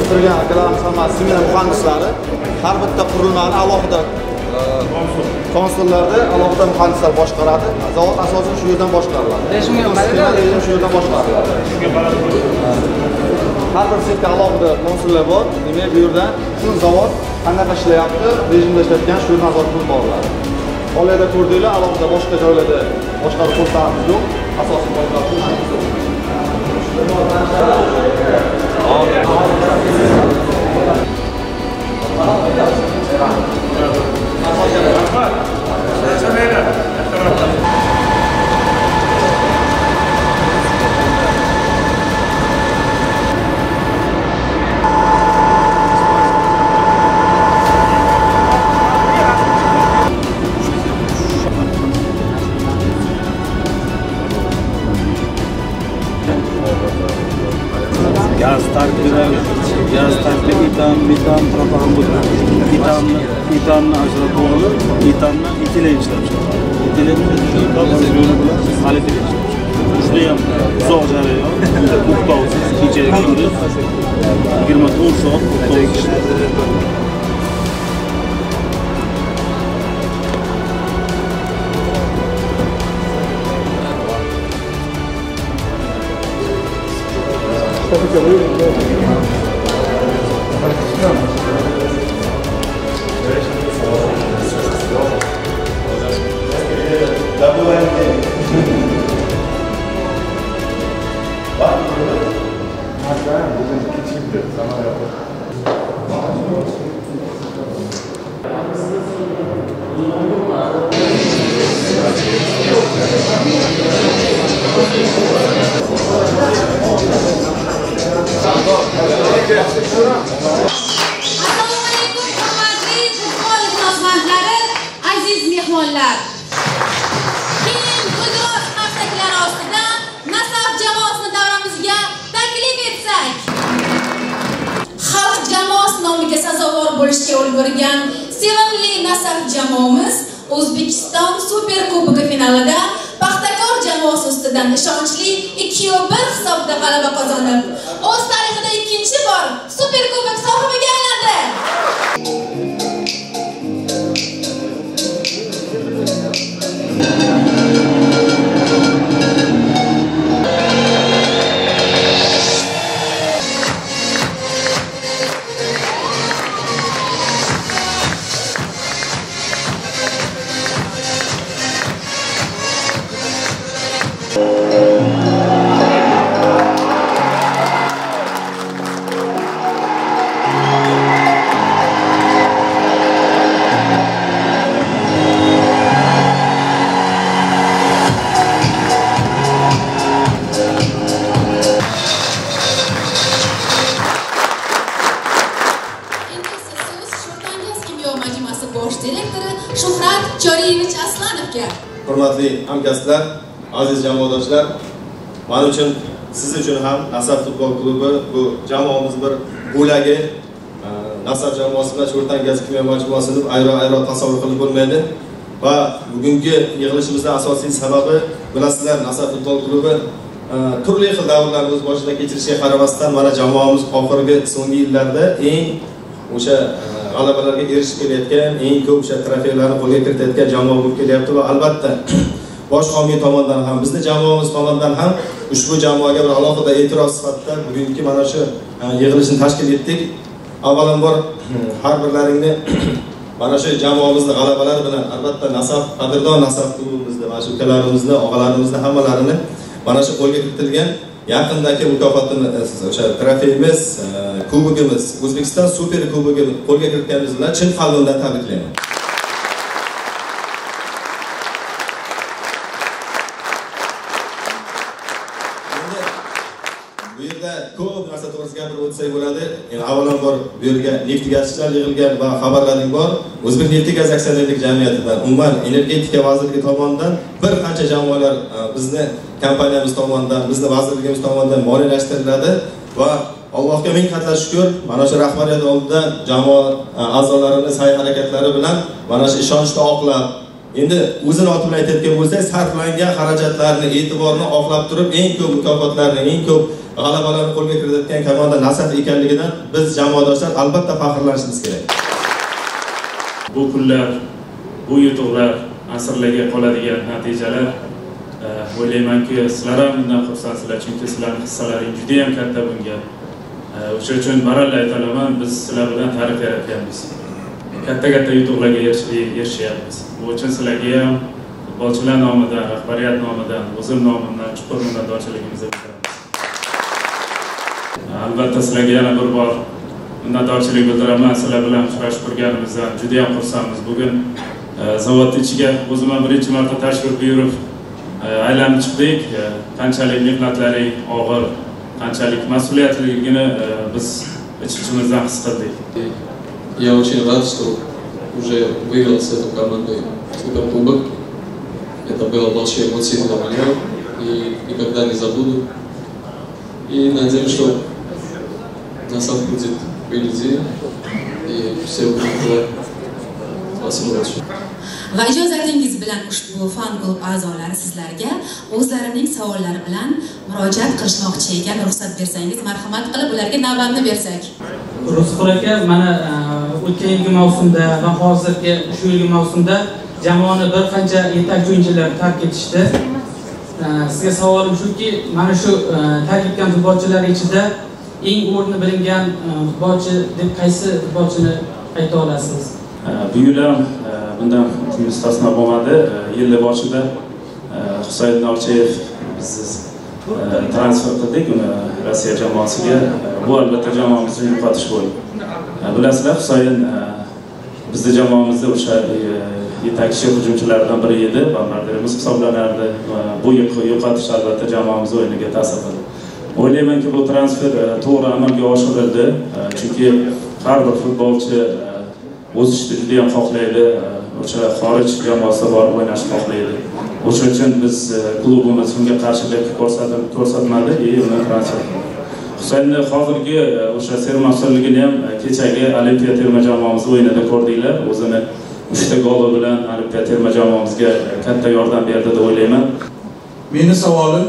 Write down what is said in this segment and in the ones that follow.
o'tirgan akalarimiz hammasi semina muhandislari har bitta qurilmani alohida konsullarda alohida muhandislar boshqaradi. Zavod asosan shu yerdan boshqariladi rejim shu yerdan boshqariladi har bir sexga alohida konsullar bor. Demak bu yerdan shu zavod qanaqa ishlayapti rejimda ishlatgan shu nazorat qilib boriladi olayda ko'rdinglar alohida boshqa joylarda boshqaruv punktlarimiz yo'q. Asosiy boshqaruv punktlarimiz yo'q gaz tarkibida gaz tarkibi etan metan propan bo'ladi etanni etanni ajratib olib etandan etilen ishlab chiqaradi etilen yo'li bilan polietilen ishlab chiqaradi juda ham uzoq jarayon to'xtovsiz kecha kunduz yigirma to'rt soat to'xtovsiz ishlaydi assalomu bo'lishga ulgurgan sevimli nasaf jamoamiz o'zbekiston super kubogi finalida paxtakor jamoasi ustidan ishonchli 2-1 hisobda g'alaba qozonib o'z tarixida ikkinchi bor super kubok sohibiga hurmatli hamkasblar aziz jamoadoshlar man uchun siz uchun ham nasaf futbol klubi bu jamoamiz bir bo'lagi. Nasaf jamoasi bilan cho'rtan gaz kimyo majmuasi deb ayro ayro tasavvur qilib bo'lmaydi. Va bugungi yig'ilishimizni asosiy sababi bilasizlar nasaf futbol klubi turli xil davrlarni o'z boshidan kechirishiga qaramasdan mana jamoamiz oxirgi so'nggi yillarda eng o'sha g'alabalarga erishib kelayotgan eng ko'p o'sha trofeylarni qo'lga kiritayotgan jamoa bo'lib kelyapti va albatta bosh homiy tomonidan ham bizni jamoamiz tomonidan ham ushbu jamoaga bir alohida e'tirof sifatida bugungi mana shu e, yig'ilishni tashkil etdik. Avvalambor har birlaringni mana shu jamoamizni g'alabalari bilan albatta nasab qadrdon nasab klubimizni mana shu ukalarimizni og'alarimizni hammalarini mana shu qo'lga kiritilgan yaqindagi mukofotini e, o'sha trofeyimiz e, kubogimiz o'zbekiston super kubogini qo'lga kiritganimiz bilan chin qalbimdan tabriklayman. Bu yerda ko'p narsa to'g'risida gapirib o'tsak bo'ladi. Endi avvalambor bu yerga neftigazchilar yig'ilgan va xabarlaring bor o'zbek neftigaz aksionerlik jamiyatidan umuman energetika vazirligi tomonidan bir qancha jamoalar e, bizni kompaniyamiz tomonidan bizni vazirligimiz tomonidan moliyalashtiriladi va allohga ming qatla shukur mana shu rahbariyat oldida jamoa e, a'zolarini sa'y harakatlari bilan mana shu ishonchni oqlab endi o'zini oti bilan aytayotgan bo'lsak sarflangan xarajatlarni e'tiborni oqlab turib eng ko'p mukofotlarni eng ko'p g'alabalarni qo'lga kiritayotgan komanda nasaf ekanligidan biz jamoadoshlar albatta faxrlanishimiz kerak. Bu kunlar bu yutuqlar asrlarga qoladigan natijalar e, o'ylaymanki sizlar ham bundan xursandsizlar chunki sizlarni hissalaring judayam katta bunga. E, o'sha uchun baralla aytolaman biz sizlar bilan tarix yaratganmiz. Katta katta yutuqlarga erishyapmiz bo'yicha sizlarga ham futbolchilar nomidan rahbariyat nomidan o'zim nomimdan chuqur minnatdorchiligimizni bildiramiz albatta sizlarga yana bir bor minnatdorchilik bildiraman. Sizlar bilan uchrashib turganimizdan judayam xursandmiz. Bugun e, zavodni ichiga o'zim ham birinchi marta tashrif buyurib e, aylanib chiqdik. E, qanchalik mehnatlaring og'ir qanchalik mas'uliyatliligini biz ich ichimizdan his qildik. Я очень рад, что уже выиграл с этой командой Суперкубок. Это было большие эмоции для меня и никогда не забуду. И надеюсь, что Насав будет впереди и все будет. Спасибо большое. Va ijozatingiz bilan ushbu fan klub a'zolari sizlarga o'zlarining savollari bilan murojaat qilishmoqchi ekan ruxsat bersangiz marhamat qilib ularga navbatni bersak Rusqul aka mana e, o'tgan yilgi mavsumda va hozirgi shu yilgi mavsumda jamoani bir qancha yetakchi o'yinchilar tark etishdi. E, Sizga savolim shuki, mana shu e, tark etgan futbolchilar ichida eng o'rni bilingan futbolchi deb qaysi futbolchini ayta olasiz? Bu yil ham bundan mustasno bo'lmadi. E, Yilni boshida e, husayn norchiyev biz e, transfer qildik uni rossiya jamoasiga. Bu albatta jamoamizni yo'qotish bo'ldi. Bilasizlar husayn bizni jamoamizda o'sha yetakchi hujumchilardan biri edi. Bombardirimiz hisoblanardi bu yo'qotish albatta jamoamiz o'yiniga ta'sir qildi. O'ylaymanki bu transfer to'g'ri amalga oshirildi. Chunki har bir futbolchi o'sishni judayam xohlaydi. O'sha xorij jamoasida borib o'ynashni xohlaydi o'sha uchun biz e, klubimiz unga qarshilik ko'rsatib ko'rsatmadi и uni transfer. Husaynni hozirgi e, o'sha sermafsunligini ham e, kechagi olimpiya terma jamoamiz o'yinida ko'rdinglar. O'zini uchta goli bilan olimpiya terma jamoamizga katta yordam berdi deb o'ylayman. Meni savolim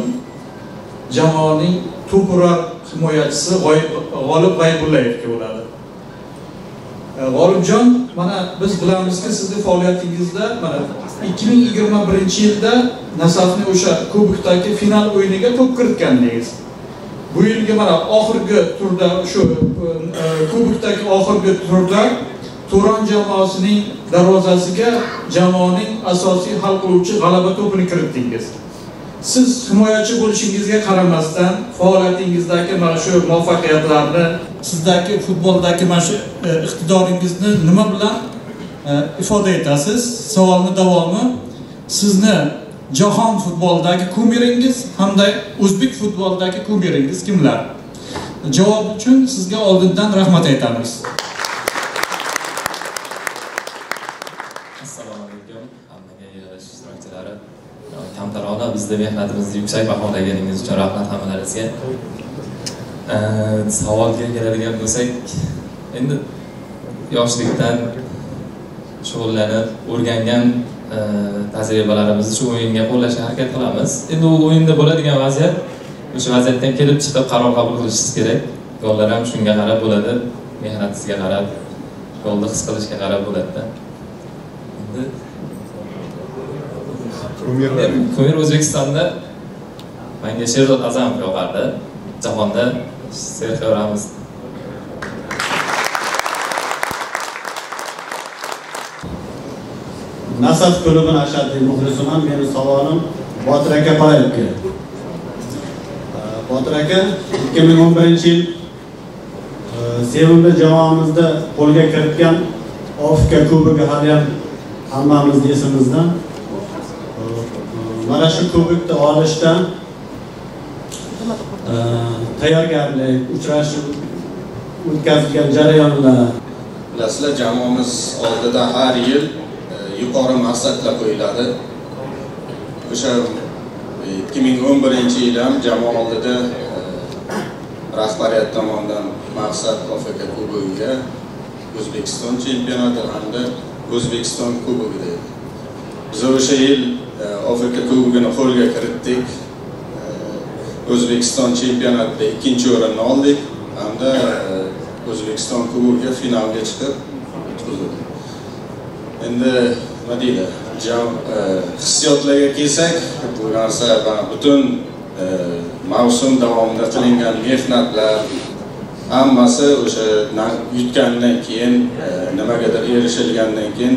jamoaning to'purar himoyachisi G'olib G'aybullayevga bo'ladi. E, G'olibjon, mana biz bilamizki, sizni faoliyatingizda mana 2021-yilda Nasafni o'sha kubokdagi final o'yiniga to'p kiritgandingiz. Bu yilgi mana oxirgi turda shu e, kubokdagi oxirgi turda Turon jamoasining darvozasiga jamoaning asosiy hal qiluvchi g'alaba to'pini kiritdingiz. siz himoyachi bo'lishingizga qaramasdan faoliyatingizdagi mana shu muvaffaqiyatlarni sizdagi futboldagi mana shu e, iqtidoringizni nima bilan e, ifoda etasiz? Savolni davomi sizni jahon futbolidagi kumiringiz hamda o'zbek futbolidagi kumiringiz kimlar? Javob uchun sizga oldindan rahmat aytamiz. Assalomu alaykum. Hammaga yig'ilish ishtirokchilari. Bizni mehnatimizni yuksak baholaganingiz uchun rahmat hammalaringizga. Savolga keladigan bo'lsak endi yoshlikdan shug'ullanib o'rgangan tajribalarimizni shu o'yinga qo'llashga harakat qilamiz. Endi u o'yinda bo'ladigan vaziyat o'sha vaziyatdan kelib chiqib qaror qabul qilishingiz kerak. Gollar ham shunga qarab bo'ladi mehnatingizga qarab golni his qilishga qarab bo'ladida endi kumir o'zbekistonda manga sherzod azamov yoqardi. Jahonda serxio ramos nasaf klubini ashaddiy muxlisiman meni savolim botir aka qoyilga botir aka ikki ming o'n birinchi yil e, sevimli jamoamizda qo'lga kiritgan ofka kubogi haliyam hammamizni esimizda E, mana shu kubokni olishdan tayyorgarlik uchrashuv o'tkazilgan jarayonlar. Bilasizlar jamoamiz oldida har yil e, yuqori maqsadlar qo'yiladi. O'sha e, ikki ming o'n birinchi yil ham jamoa oldida e, rahbariyat tomonidan maqsad ofk kubogiga o'zbekiston chempionati hamda o'zbekiston kubogida edi. Biz o'sha yil e, ofk kubogini qo'lga kiritdik. O'zbekiston chempionatida ikkinchi o'rinni oldik. Hamda e, o'zbekiston kubogiga finalga chiqib yutqazildi endi nima deydi? Jam e, hissiyotlarga kelsak bu narsa butun e, mavsum davomida qilingan mehnatlar hammasi o'sha yutgandan keyin nimagadir erishilgandan keyin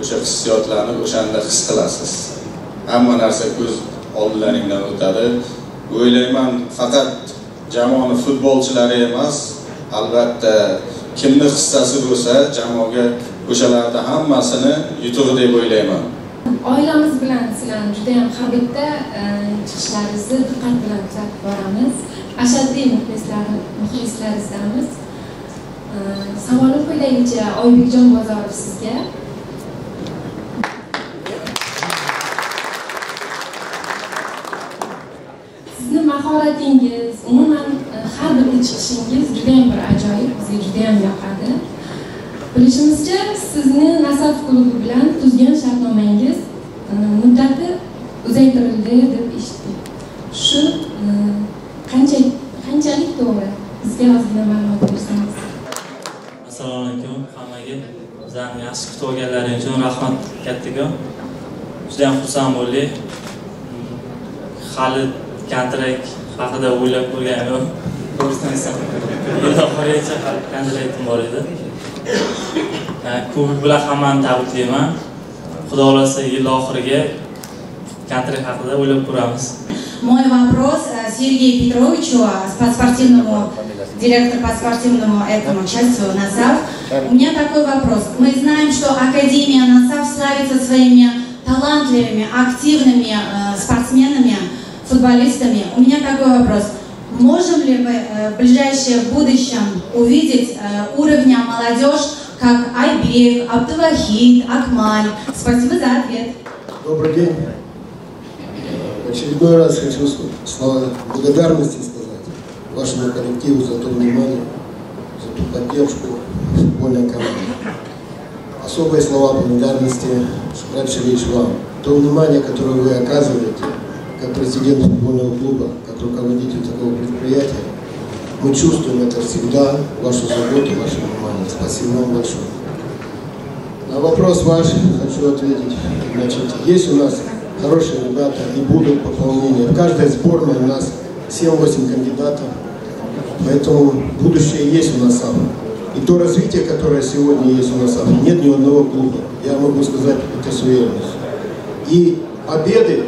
o'sha hissiyotlarni o'shanda his qilasiz. Hamma narsa ko'z oldilaringdan o'tadi. O'ylayman faqat jamoani futbolchilari emas albatta kimni hissasi bo'lsa jamoaga o'shalarni hammasini yutuq deb o'ylayman. Oilamiz bilan sizlarni judayam har bitta e, chiqishlaringizni diqqat bilan kuzatib boramiz. Ashaddiy muxlislar muxlislaringizdamiz e, savolim quyidagicha oybekjon bozorov sizga sizni mahoratingiz umuman e, har bitta chiqishingiz judayam bir ajoyib bizga judayam yoqadi. Bilishimizcha sizni nasaf klubi bilan tuzgan shartnomangiz e, muddati uzaytirildi deb eshitdik shu e, qancha qanchalik to'g'ri? Bizga ozgina ma'lumot bersangiz. Assalomu alaykum hammaga bizlarni yaxshi kutib olganlaringiz uchun rahmat kattakon. Judayam xursand bo'ldik. Hali kontrakt haqida o'ylab ko'rganim oxirigacha kontraktim bor edi kubok bilan hammani tabriklayman xudo xohlasa yil oxiriga kontrakt haqida o'ylab ko'ramiz Мой вопрос э, Сергею Петровичу, э, спортивному директору по спортивному этому частью НАСАВ. У меня такой вопрос. Мы знаем, что Академия НАСАВ славится своими талантливыми, активными э, спортсменами, футболистами. У меня такой вопрос. Можем ли мы э, в ближайшем будущем увидеть э, уровня молодежь, как Айбек, Абдулахид, Акмаль? Спасибо за ответ. Добрый день. Очередной раз хочу слова благодарности сказать вашему коллективу за то внимание, за ту поддержку футбольной команды. Особые слова благодарности, Шухрат Шевич, вам. То внимание, которое вы оказываете, как президент футбольного клуба, как руководитель такого предприятия, мы чувствуем это всегда, вашу заботу, ваше внимание. Спасибо вам большое. На вопрос ваш хочу ответить. Значит, есть у нас хорошие ребята и будут пополнения. В каждой сборной у нас 7-8 кандидатов. Поэтому будущее есть у нас сам. И то развитие, которое сегодня есть у нас сам, нет ни одного клуба. Я могу сказать это с уверенностью. И победы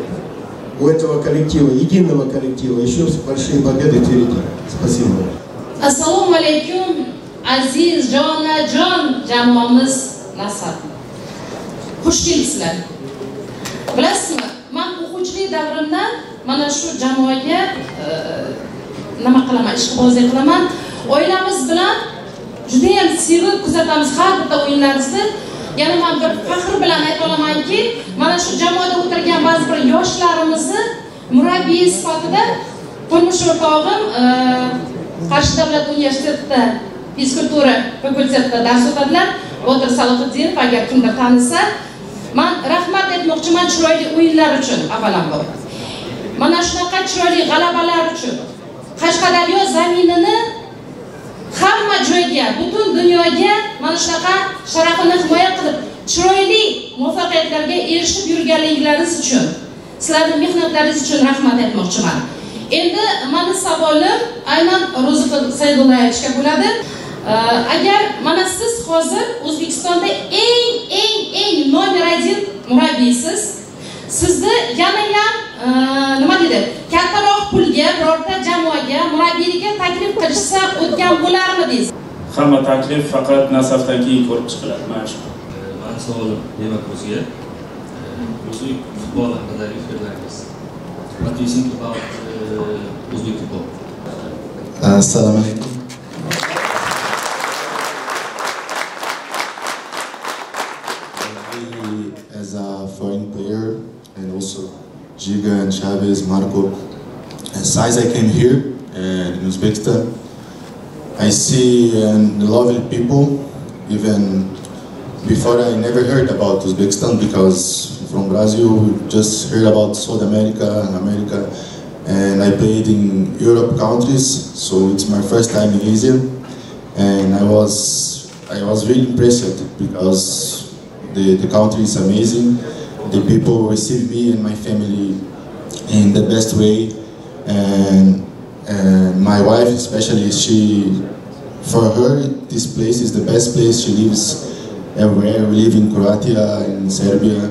у этого коллектива, единого коллектива, еще большие победы впереди. Спасибо. assalomu alaykum aziz jonajon jamoamiz nasab xush kelibsizlar bilasizmi man o'quvchilik davrimdan mana shu jamoaga e, nima qilaman ishqibozlik qilaman oilamiz bilan judayam sevib kuzatamiz har bitta o'yinlaringizni yana man bir faxr bilan ayta olamanki mana shu jamoada o'tirgan ba'zi bir yoshlarimizni murabbiy sifatida turmush o'rtog'im e, qarshi davlat universitetida fizkultura fakultetida dars o'tadilar. Botir salohiddinov agar kimdir tanisa man rahmat aytmoqchiman chiroyli o'yinlar uchun avvalambor. Mana shunaqa chiroyli g'alabalar uchun qashqadaryo zaminini hamma joyga butun dunyoga mana shunaqa sharafini himoya qilib chiroyli muvaffaqiyatlarga erishib yurganliklaringiz uchun sizlarni mehnatlaringiz uchun rahmat aytmoqchiman. Endi mani savolim aynan ro'ziqul saydullayevichga bo'ladi. Agar mana siz hozir o'zbekistonda eng eng eng nomer один murabbiysiz sizni yanayam nima deydi? Taklif o'tgan bo'larmidingiz hamma taklif faqat nasafdan keyin ko'rib chiqiladi mana shu mani savolim demak o'ziga o'zi futbol haqidagi fikrlaringiz what do you think about Uzbek football? Assalomu alaykum. As a foreign player, and also Giga and Chavez, Marco, and since I came here in Uzbekistan, I see um, lovely people. Even before, I never heard about Uzbekistan because from Brazil, we just heard about South America and America, and I played in Europe countries, so it's my first time in Asia, and I was I was really impressed because the, the country is amazing. The people received me and my family in the best way, and and my wife especially she for her this place is the best place. She lives everywhere. We live in Croatia in Serbia,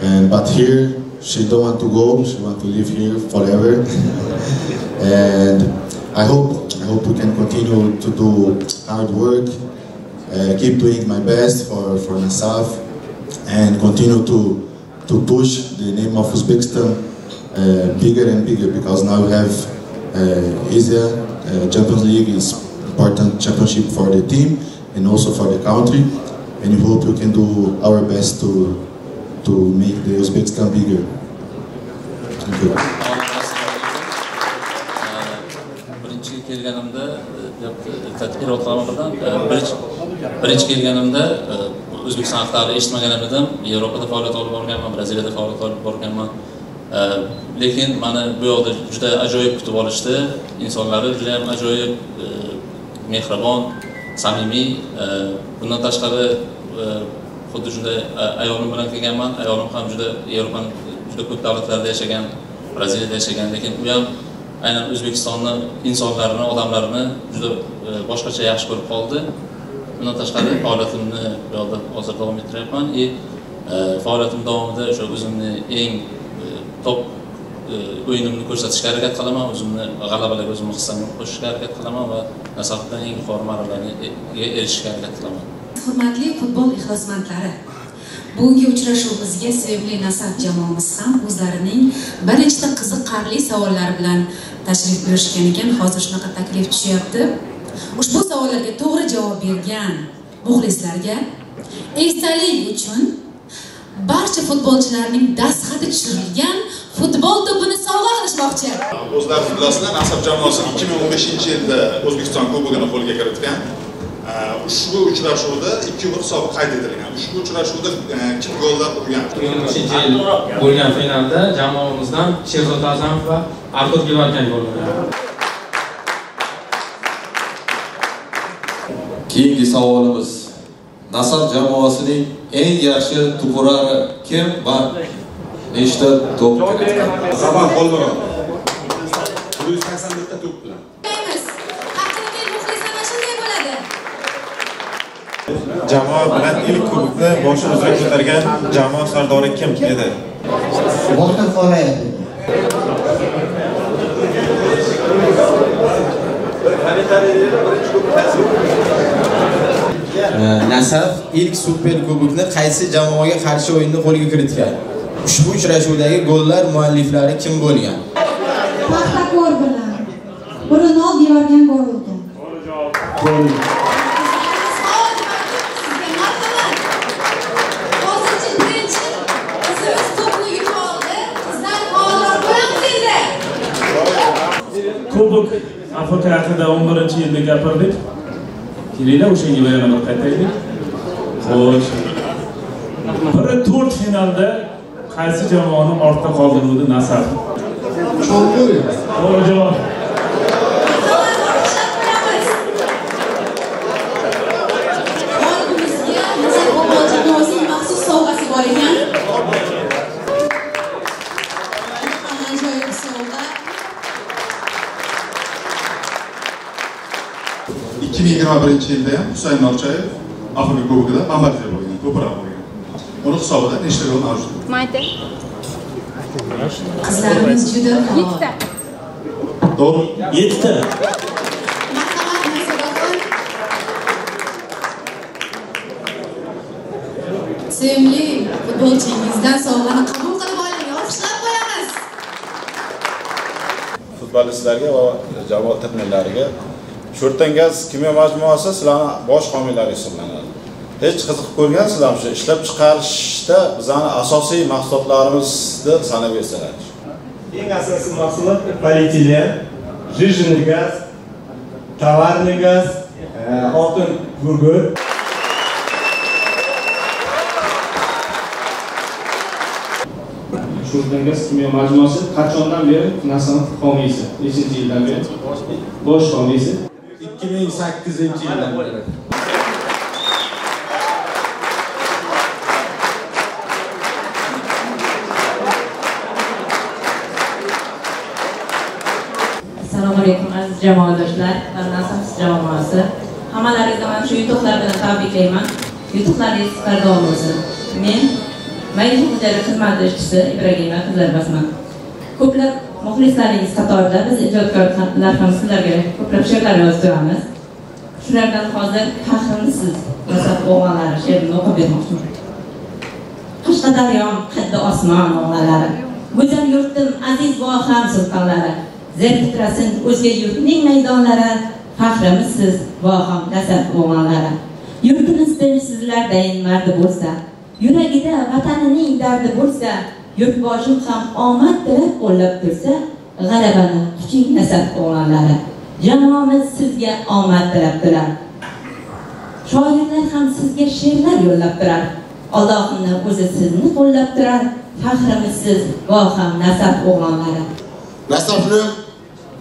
and but here she don't want to go. She want to live here forever, and I hope I hope we can continue to do hard work, uh, keep doing my best for for myself, and continue to to push the name of Uzbekistan uh, bigger and bigger because now we have uh, Asia uh, Champions League is important championship for the team and also for the country, and we hope we can do our best to to make the Uzbekistan bigger. Thank you. birinchi kelganimda tadqiqot qilaman birdan birinchi birinchi kelganimda o'zbekiston haqida eshitmagan edim yevropada faoliyat olib borganman braziliyada faoliyat olib borganman Э, lekin mani bu yoqda juda ajoyib kutib olishdi. Insonlari juda ham ajoyib e, mehribon samimiy. E, bundan tashqari e, xuddi shunday ayolim bilan kelganman. Ayolim ham juda yevropani juda ko'p davlatlarda yashagan braziliyada yashagan. Lekin u ham aynan o'zbekistonni insonlarini odamlarini juda boshqacha yaxshi ko'rib qoldi. Bundan tashqari faoliyatimni bu yoqda hozir davom ettiryapman и faoliyatim davomida o'sha o'zimni eng top e, o'yinimni ko'rsatishga harakat qilaman o'zimni g'alabalarga o'zimni hissamni qo'shishga harakat qilaman va nasafdan eng yuqori marralarga e, e, erishishga harakat qilaman hurmatli futbol ixlosmandlari bugungi uchrashuvimizga sevimli nasaf jamoamiz ham o'zlarining bir nechta qiziqarli savollari bilan tashrif buyurishgan ekan. Hozir shunaqa taklif tushyapti. Ushbu savollarga to'g'ri javob bergan muxlislarga esdalik uchun barcha futbolchilarning dastxati tushirilgan futbol to'pini sovg'a qilishmoqchi. O'zlaringiz bilasizlar nasaf jamoasi ikki ming o'n beshinchi yilda o'zbekiston kubogini qo'lga kiritgan. Ushbu uchrashuvda ikki bir hisob qayd etilgan. Ushbu uchrashuvda kim gollar urgan? ikki ming uchinchi yil bo'lgan finalda jamoamizdan sherzod azamov va artur gevarkan gol urgan keyingi savolimiz nasaf jamoasining eng yaxshi to'purari kim va nechta to'p kiritgan zaman qo'lmirod bir yuz sakson bitta to'p bilan. Haqiqiy muxlislar shunday bo'ladi. Jamoa bilan ilk kubokni boshi uzra ko'targan jamoa sardori kim edi? Botir qorayev Э, nasaf ilk super kubokni qaysi jamoaga qarshi o'yinda qo'lga kiritgan? Ushbu uchrashuvdagi gollar mualliflari kim bo'lgan? Paxtakor bilan. Biri nol devorgan gol bo'ldi. to'g'ri javob kubok afk haqida o'n birinchi yilda gapirdik. Kelinglar o'shanga yana bir qaytaylik xo'sh biri to'rt finalda qaysi jamoani ortda qoldiruvdi nasaf to'g'ri javob 2021 yilda ham Husayn Norchayev Afrika Kubogida bombardier bo'lgan, ko'proq bo'lgan. Uni hisobida nechta gol mavjud? Mayda. Qizlarimiz juda Yettita. To'g'ri. Yettita. Sevimli futbolchingizdan sovg'ani qabul qilib oling. Olqishlab qo'yamiz. futbolistlarga va jamoat trenerlariga sho'rtangaz kimyo majmuasi sizlarni bosh homiylar hisoblanadi hech qiziqib ko'rgansizlarmi shu ishlab chiqarishda bizani asosiy mahsulotlarimizni sanab bersalar Eng asosiy mahsulot polietilen, жиженный gaz, tovarный gaz, e, oltin gurgut. Sho'rtangas kimyo majmuasi qachondan beri nasaf homiysi? Nechinchi yildan beri? Bosh homiysi. 2008 yildan beri. assalomu alaykum aziz jamoadoshlar va nasaf jamoasi hammalaringizni mana shu yutuqlar bilan tabriklayman yutuqlaringiz bardavom bo'lsin men maishiy xo'jalik xizmati ishchisi ibragimova qizlarbasman ko'plab muxlislaringiz qatorida biz ijodkorlar ham sizlarga ko'plab she'rlar yozib turamiz. Shulardan hozir faxrimsiz nasaf o'g'onlari she'rini o'qib bermoqchiman. Qashqadaryom qaddi osmon o'g'lonlari go'zal yurtim aziz voham sultonlari zeriktrasin o'zga yurtning maydonlari faxrimiz siz voham nasab o'g'lonlari yurtimizda sizlardayin mardi bo'lsa yuragida vatanining dardi bo'lsa yurtboshim ham omad tilab qo'llab tursa g'alabani kuching nasab o'g'lonlari jamoamiz sizga omad tilab turar shoirlar ham sizga she'rlar yo'llab turar allohni o'zi sizni qo'llab turar faxrimiz siz voham nasab o'g'lonlari nasabni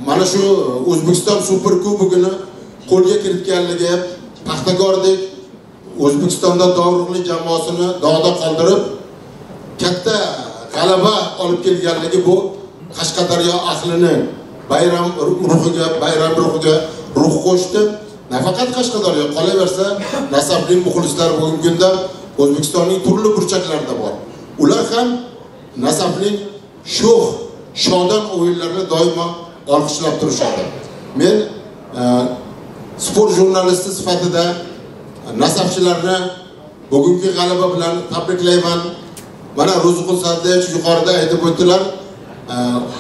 mana shu o'zbekiston super kubogini qo'lga kiritganligi paxtakordek o'zbekistonda dovruqli jamoasini dog'da qoldirib katta g'alaba olib kelganligi bu qashqadaryo ahlini bayram ruhiga bayram ruhiga ruh qo'shdi. Nafaqat qashqadaryo qolaversa nasabli muxlislar bugungi kunda o'zbekistonning turli burchaklarida bor. Ular ham nasabning sho'x shodon o'yinlarini doimo olqishlab turishadi. Men e, sport jurnalisti sifatida nasabchilarni bugungi g'alaba bilan tabriklayman mana ro'ziqul sadiyevich yuqorida aytib o'tdilar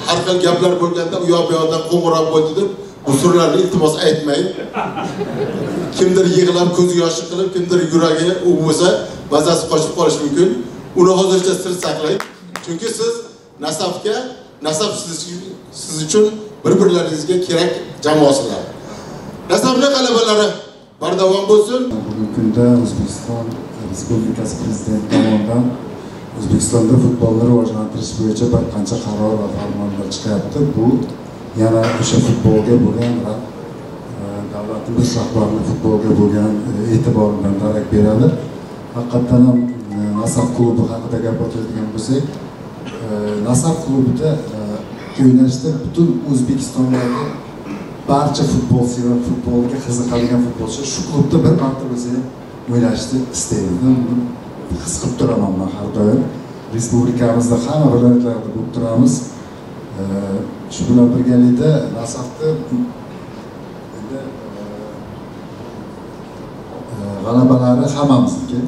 har xil gaplar bo'lganda u yoq bu yoqdan qo'ng'iroq bo'ldi deb bu sirlarni iltimos aytmang kimdir yig'lab ko'z yoshi qilib kimdir yuragi u bo'lsa mazasi qochib qolishi mumkin. Uni hozircha sir saqlang chunki siz nasabga nasab siz, uchun bir birlaringizga kerak jamoasizlar nasabni g'alabalari bardavom bo'lsin. Bugungi kunda o'zbekiston respublikasi prezidenti tomonidan o'zbekistonda futbolni rivojlantirish bo'yicha bir qancha qaror va farmonlar chiqyapti. Bu yana o'sha futbolga bo'lgan va e, davlatimiz rahbarini futbolga bo'lgan e, e'tiboridan darak beradi. Haqiqatdan ham e, nasaf klubi haqida gapiradigan bo'lsak nasaf klubida o'ynashda butun o'zbekistondagi barcha futbolchilar futbolga qiziqadigan futbolchilar shu klubda bir marta bo'lsa ham o'ynashni istaydi. His qilib turaman man har doim. Respublikamizda hamma viloyatlarda bo'lib turamiz. Shu bilan birgalikda nasafni endi e, g'alabalari hammamizniki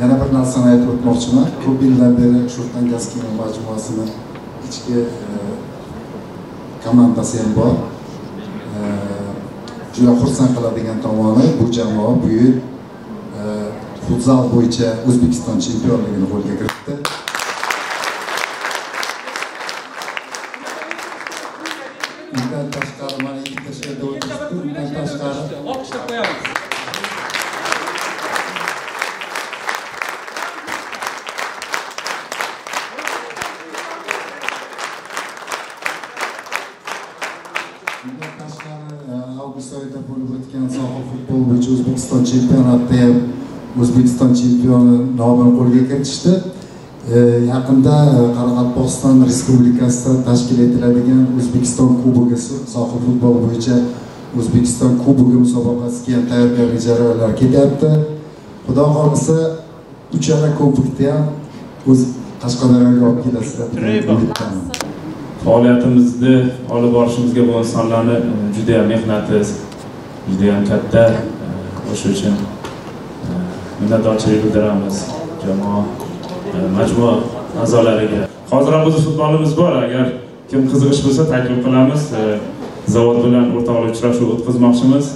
yana bir narsani aytib o'tmoqchiman. Ko'p yildan beri sho'rtan gaz kino majmuasini ichki e, komandasi ham bor. E, juda xursand qiladigan tomoni bu jamoa bu yil futzal bo'yicha o'zbekiston chempionligini qo'lga kiritdi. Undan tashqari mana ikkita she'rda undan tashqari olqishlab qo'yamiz. Bundan tashqari e, avgust oyida bo'lib o'tgan sohil futbol bo'yicha O'zbekiston chempionatida ham O'zbekiston chempioni nomini qo'lga kiritishdi. E, Yaqinda e, Qoraqalpog'iston Respublikasida tashkil etiladigan O'zbekiston Kubogi sohil futbol bo'yicha O'zbekiston Kubogi musobaqasiga ham tayyorgarlik jarayonlari ketyapti. Xudo xohlasa uchala kubokni ham o'z Qashqadaryoga olib kelasiz deb umid qilaman. faoliyatimizni olib borishimizga bo'lgan sonlarni e, juda ham mehnati juda ham katta o'sha uchun minnatdorchilik bildiramiz jamoa e, majmua a'zolariga. Hozir ham o'zi futbolimiz bor. Agar kim qiziqish bo'lsa taklif qilamiz. E, zavod bilan o'rtoqlik uchrashuv o'tkazmoqchimiz.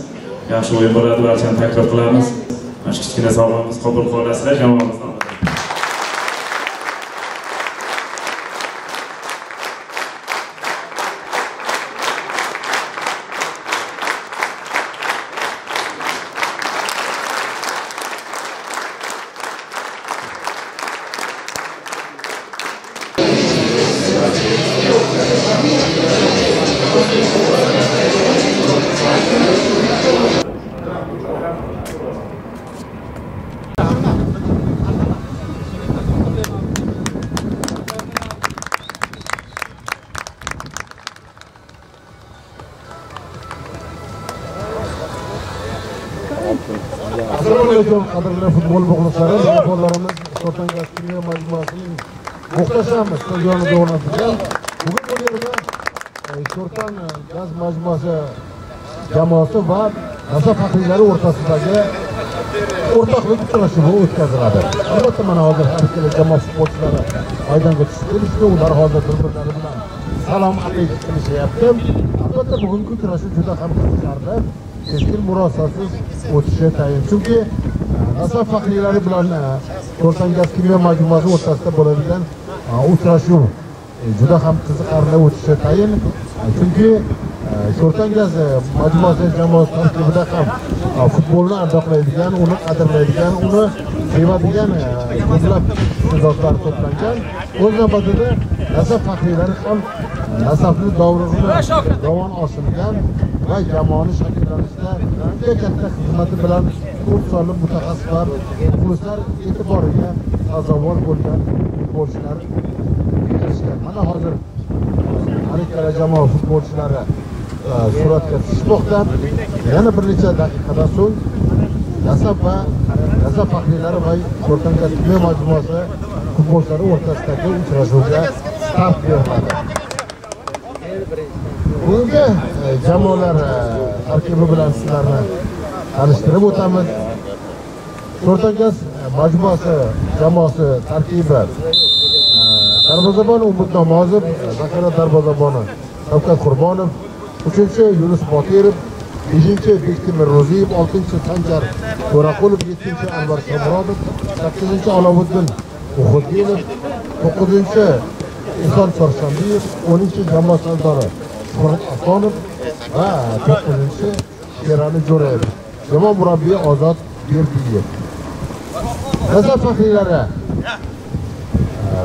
Yaxshi o'yin bo'ladi barchani taklif qilamiz. Mana shu kichkina sovg'amizni qabul qilib olasizlar muhtasham stadionida o'rnatilgan bugun bu yerda sho'rtan e, gaz majmuasi jamoasi va nasaf faxriylari o'rtasidagi o'rtoqlik uchrashuvi o'tkaziladi. Albatta mana hozir har ikkala jamoa futbolchilari maydonga tushib kelishdi. Ular hozir bir birlari bilan salom alik qilishyapti. Albatta bugungi uchrashuv juda ham qiziqarli keskin murosasiz o'tishi tayin. Chunki e, faxriylari bilan e, gaz kimyo majmuasi o'rtasida bo'ladigan uchrashuv e, juda ham qiziqarli o'tishi tayin chunki e, sho'rtangaz majmuasi jamoasi tarkibida ham e, futbolni ardoqlaydigan uni qadrlaydigan uni sevadigan ko'plab iste'dodlar to'plangan. O'z navbatida nasaf faxriylari ham e, nasafni dovrug'ini dovon osilgan va jamoani shakllantirishda juda katta xizmati bilan ko'p sonli mutaxassislar muxlislar e'tiboriga sazovor bo'lgan futbolchilari yig'ilishgan mana hozir har ikkala jamoa futbolchilari e, suratga tushmoqda. Yana bir necha daqiqadan so'ng nasaf va nasaf faxriylari va ko'rtanka kimyo majmuasi futbolchilari o'rtasidagi uchrashuvga start beriladi. Bugungi e, jamoalar e, tarkibi bilan sizlarni tanishtirib o'tamiz. To'rtangaz majmuasi jamoasi tarkibi darvozabon umid namozov zaxira darvozaboni. Shavkat qurbonov uchinchi yunus botirov beshinchi bektemir ro'ziyev oltinchi sanjar to'raqulov yettinchi anvar shomurodov sakkizinchi alovuddin muhiddinov to'qqizinchi ehson chorshambiyev o'ninchi jamoat sardori shuhrat asonov va to'qqizinchi sherali jo'rayev. Jamoa murabbiyi ozod berdiyev. Nazar faxriylari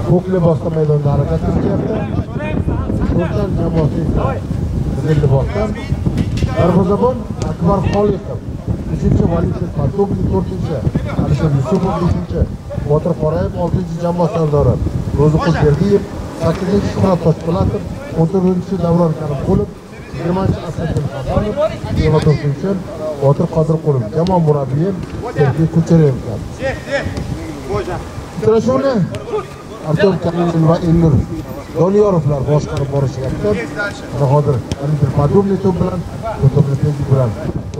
ko'k libosda maydonda harakat qilishyapti to'rtdan jamoasi esa qizil libosda darvozabon akbar xoliqov uchinchi valisiy fatugli to'rtinchi alisher yusupov beshinchi botir qorayev oltinchi jamoa sardori ro'ziqul berdiyev sakkizinchi shuhrat toshpo'latov o'n to'rtinchi davron karimqulov yigirmanchi asadbek hasanov yigirma to'rtinchi botir qodirqulov jamoa murabbiyi sergey kucherev uchrashuvni artyom kamimin va elnur doniyorovlar boshqarib borishyapti mana hozir bir подобный to'p bilan bu to'pni tezlik bilan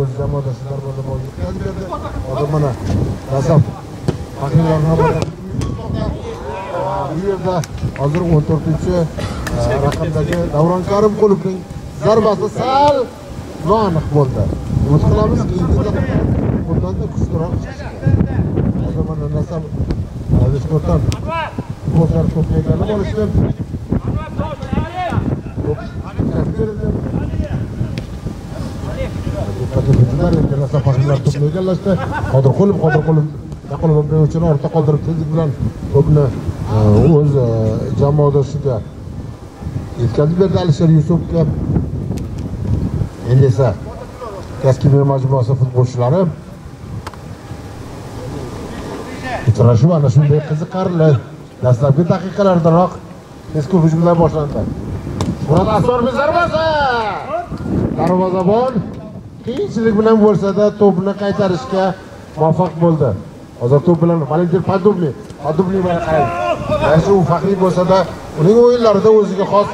o'z jamoadoshi darvozabonga yetkazib hozir mana nasaf faxriylarni bu yerda hozir o'n to'rtinchi raqamdagi davron Karim Qulovning zarbasi sal noaniq bo'ldi. Umid qilamiz keyingi bundanda kuchliroq hozir mana nasaf sportdan. Futbolchilar to'pni egallab olishdi to'pni egallashdi qodirqulov qodirqulov uchun ortda qoldirib tezlik bilan to'pni o'z jamoadoshiga yetkazib berdi alisher yusupga endi esa kaskimir majmuasi futbolchilari uchrashuv ana shunday qiziqarli dastlabki daqiqalardanoq tezkor hujumlar boshlandi. Murat asoroviy zarbasi darvozabon qiyinchilik bilan bo'lsada to'pni qaytarishga muvaffaq bo'ldi. Hozir to'p bilan valentin padubli padubli mana qarang garchi u faxriy bo'lsada uning o'yinlarida o'ziga xos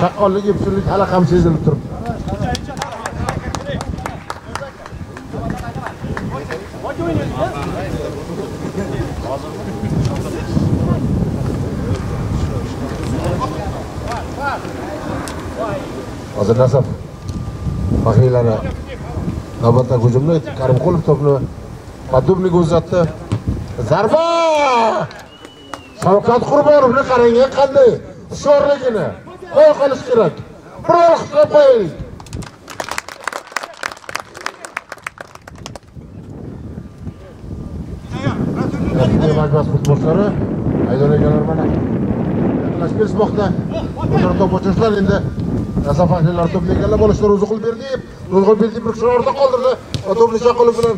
shaqqonlik epchillik hali ham sezilib turibdi. Hozir nasaf faxriylari navbatdagi hujumni karimqulov to'pni поддубник uzatdi zarba! Shavkat qurbonovni qarang qanday hushyorligini qo'ya qolish kerak. Bir olqishlab qo'yaylik majmuasi futbolchilari maydon egalari mana yaqinlashib kelishmoqda o'zaro to'p ochishlar endi nasaf faxriylar to'pni egallab olishdi ro'ziqulberdiyev bir kishini ortda qoldirdi va to'pni shaqulov bilan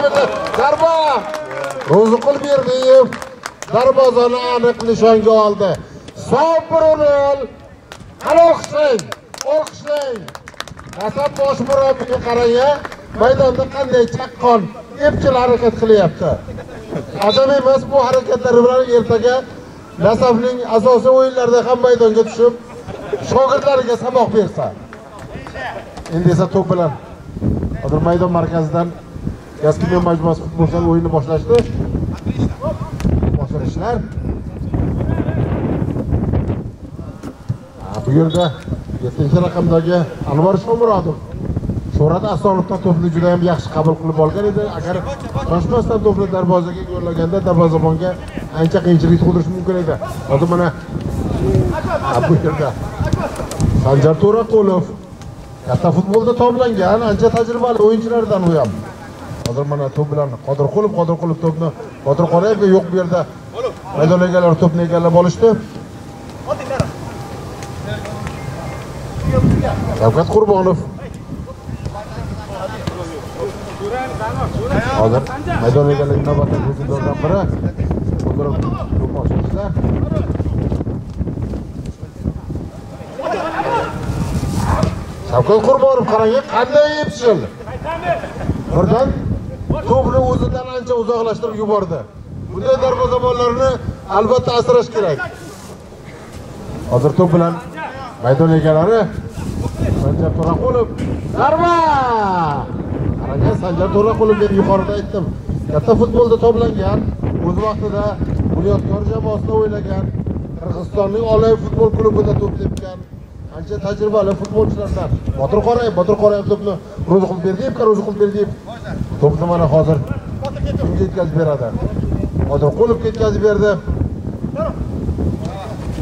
berdi. Zarba ro'ziqulberdiyev darvozani aniq nishonga oldi. Sobir o'rin qani olqishlang olqishlang asad bosh murabbiyiga qarang maydonda qanday chaqqon epchil harakat qilyapti. Ajab emas bu harakatlari bilan ertaga nasafning asosiy o'yinlarida ham maydonga tushib shogirdlariga saboq bersa. Endi esa to'p bilan hozir maydon markazidan gaskimiya majmuasi futbolchilar o'yinni boshlashdi. Boshirishlar bu yerda yettinchi raqamdagi anvar shomurodov. Shuhrat asonovdan to'pni juda ham yaxshi qabul qilib olgan edi. Agar shoshmasdan to'pni darvozaga yo'llaganda darvozabonga ancha qiyinchilik tug'dirishi mumkin edi. Hozir mana bu yerda sanjar to'raqulov katta futbolda toblangan ancha tajribali o'yinchilardan u ham hozir mana to'p bilan qodirqulov qodirqulov to'pni qodir qorayevga yo'q bu yerda maydon egalari to'pni egallab olishdi. Shavkat qurbonov. Hozir maydon egalari navbatdagi hujumlardan biri. To'p ochishlar shavkat qurbonov qarang qanday epchil birdan to'pni o'zidan ancha uzoqlashtirib yubordi. Bunday darvozabonlarni albatta asrash kerak. Hozir to'p bilan maydon egalari sanjar to'raqulov. Zarba qarang sanjar to'raqulov men yuqorida aytdim. Katta futbolda toblangan o'z vaqtida bunyodkor jamoasida o'ynagan qirg'izistonning alay futbol klubida to'p tepgan qancha tajribali futbolchilardan? Botir qorayev botir qorayev to'pni ro'ziqul berdiyevga ro'ziqul berdiyev to'pni mana hozir kimga yetkazib beradi? Qodirqulovga yetkazib berdi.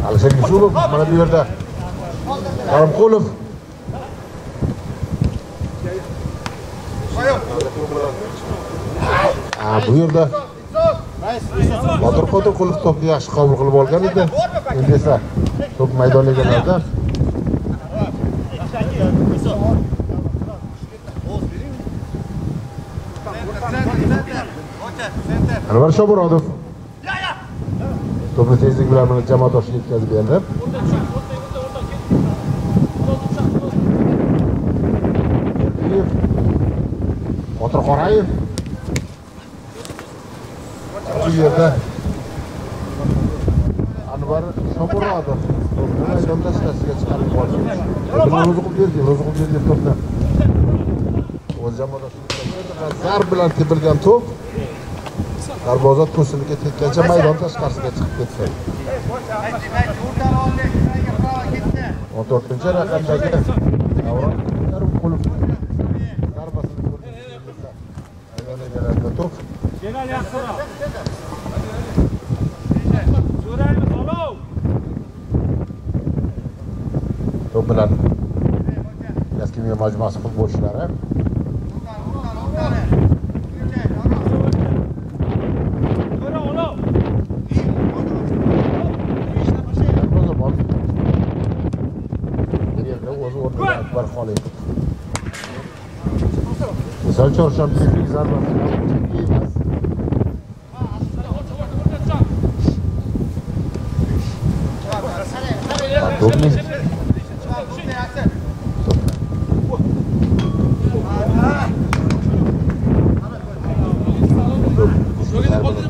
Alisher yusupov mana bu yerda. Karimqulov bu yerda botir qodirqulov to'pni yaxshi qabul qilib olgan edi. Endi esa to'p maydon egalarida anvar shomurodov to'pni tezlik bilan mana jamoadoshiga yetkazib berdi. Botir qorayev. Bu yerda. Anvar shomurodov. To'pni maydon tashqarisiga chiqarib yubordi ro'ziqul berdiyev ro'ziqul to'pni. O'z jamoadoshiga zarb bilan tepilgan to'p. Darvoza to'siniga tekkancha maydon tashqarisiga chiqib ketdi. O'n to'rtinchi raqamdagi davron karimqulov zarbasini maydon egalarida to'p to'p. To'p bilan Yaskimiya majmuasi futbolchilari Darvozabon. Bir yerda o'z o'rnida Akbar Xoliqov. Misol chorshanblik zarbasi unchaki emas. To'pni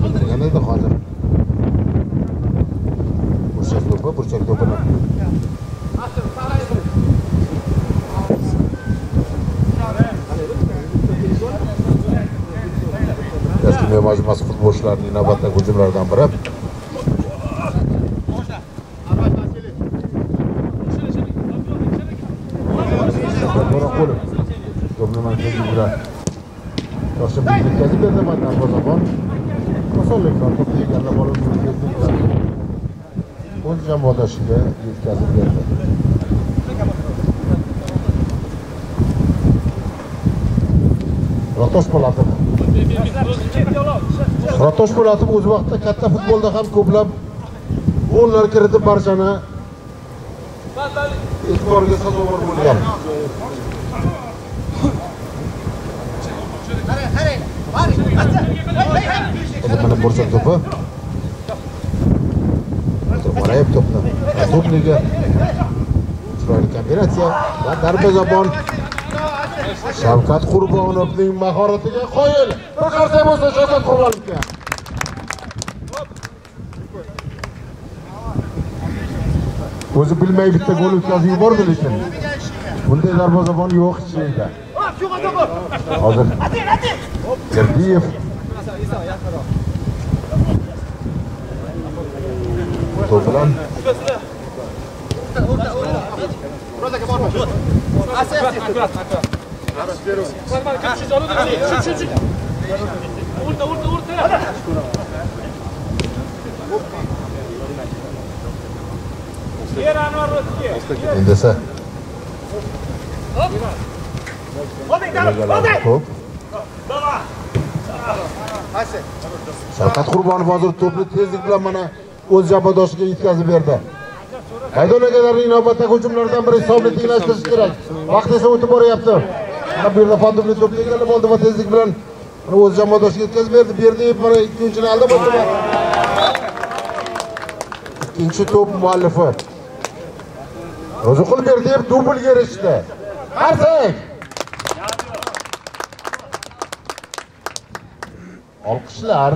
bildirgan edi hozir. Burchak to'pi, burchak to'pini Yaskimiya majmuasi navbatdagi hujumlaridan biri. To'raqulov to'pni markaziy bilan Yoshimni yetkazib berdi va osonlik bilan egallab olib o'z jamoadoshiga yetkazib berdi. Rotos Po'latov Ratosh Po'latov o'z vaqtida katta futbolda ham ko'plab gollar kiritib barchani e'tiborga sazovor bo'lgan. Mana borsa to'pi. Qorayev to'pni. To'pniga chiroyli kombinatsiya va darvozabon Shavkat Qurbonovning mahoratiga qoyil. Bir qarsak bo'lsa Shavkat Qurbonovga. O'zi bilmay bitta gol o'tkazib yubordi lekin. Bunday darvozabon yo'q hech yerda. Hozir Erdiyev to'p bilan endi esa to'p Shavkat Qurbonov hozir to'pni tezlik bilan mana o'z jabodoshiga yetkazib berdi. Maydon egalarining navbatdagi hujumlaridan biri hisobni tenglashtirish kerak. Vaqt esa o'tib boryapti. Mana bu yerda Fadlli to'pni egallab oldi va tezlik bilan o'z jamoadoshiga yetkazib berdi. Berdiyev mana ikkinchini aldab o'tdi. Ikkinchi to'p muallifi. Ro'ziqul Berdiyev dublga erishdi. Qarsak! Olqishlar.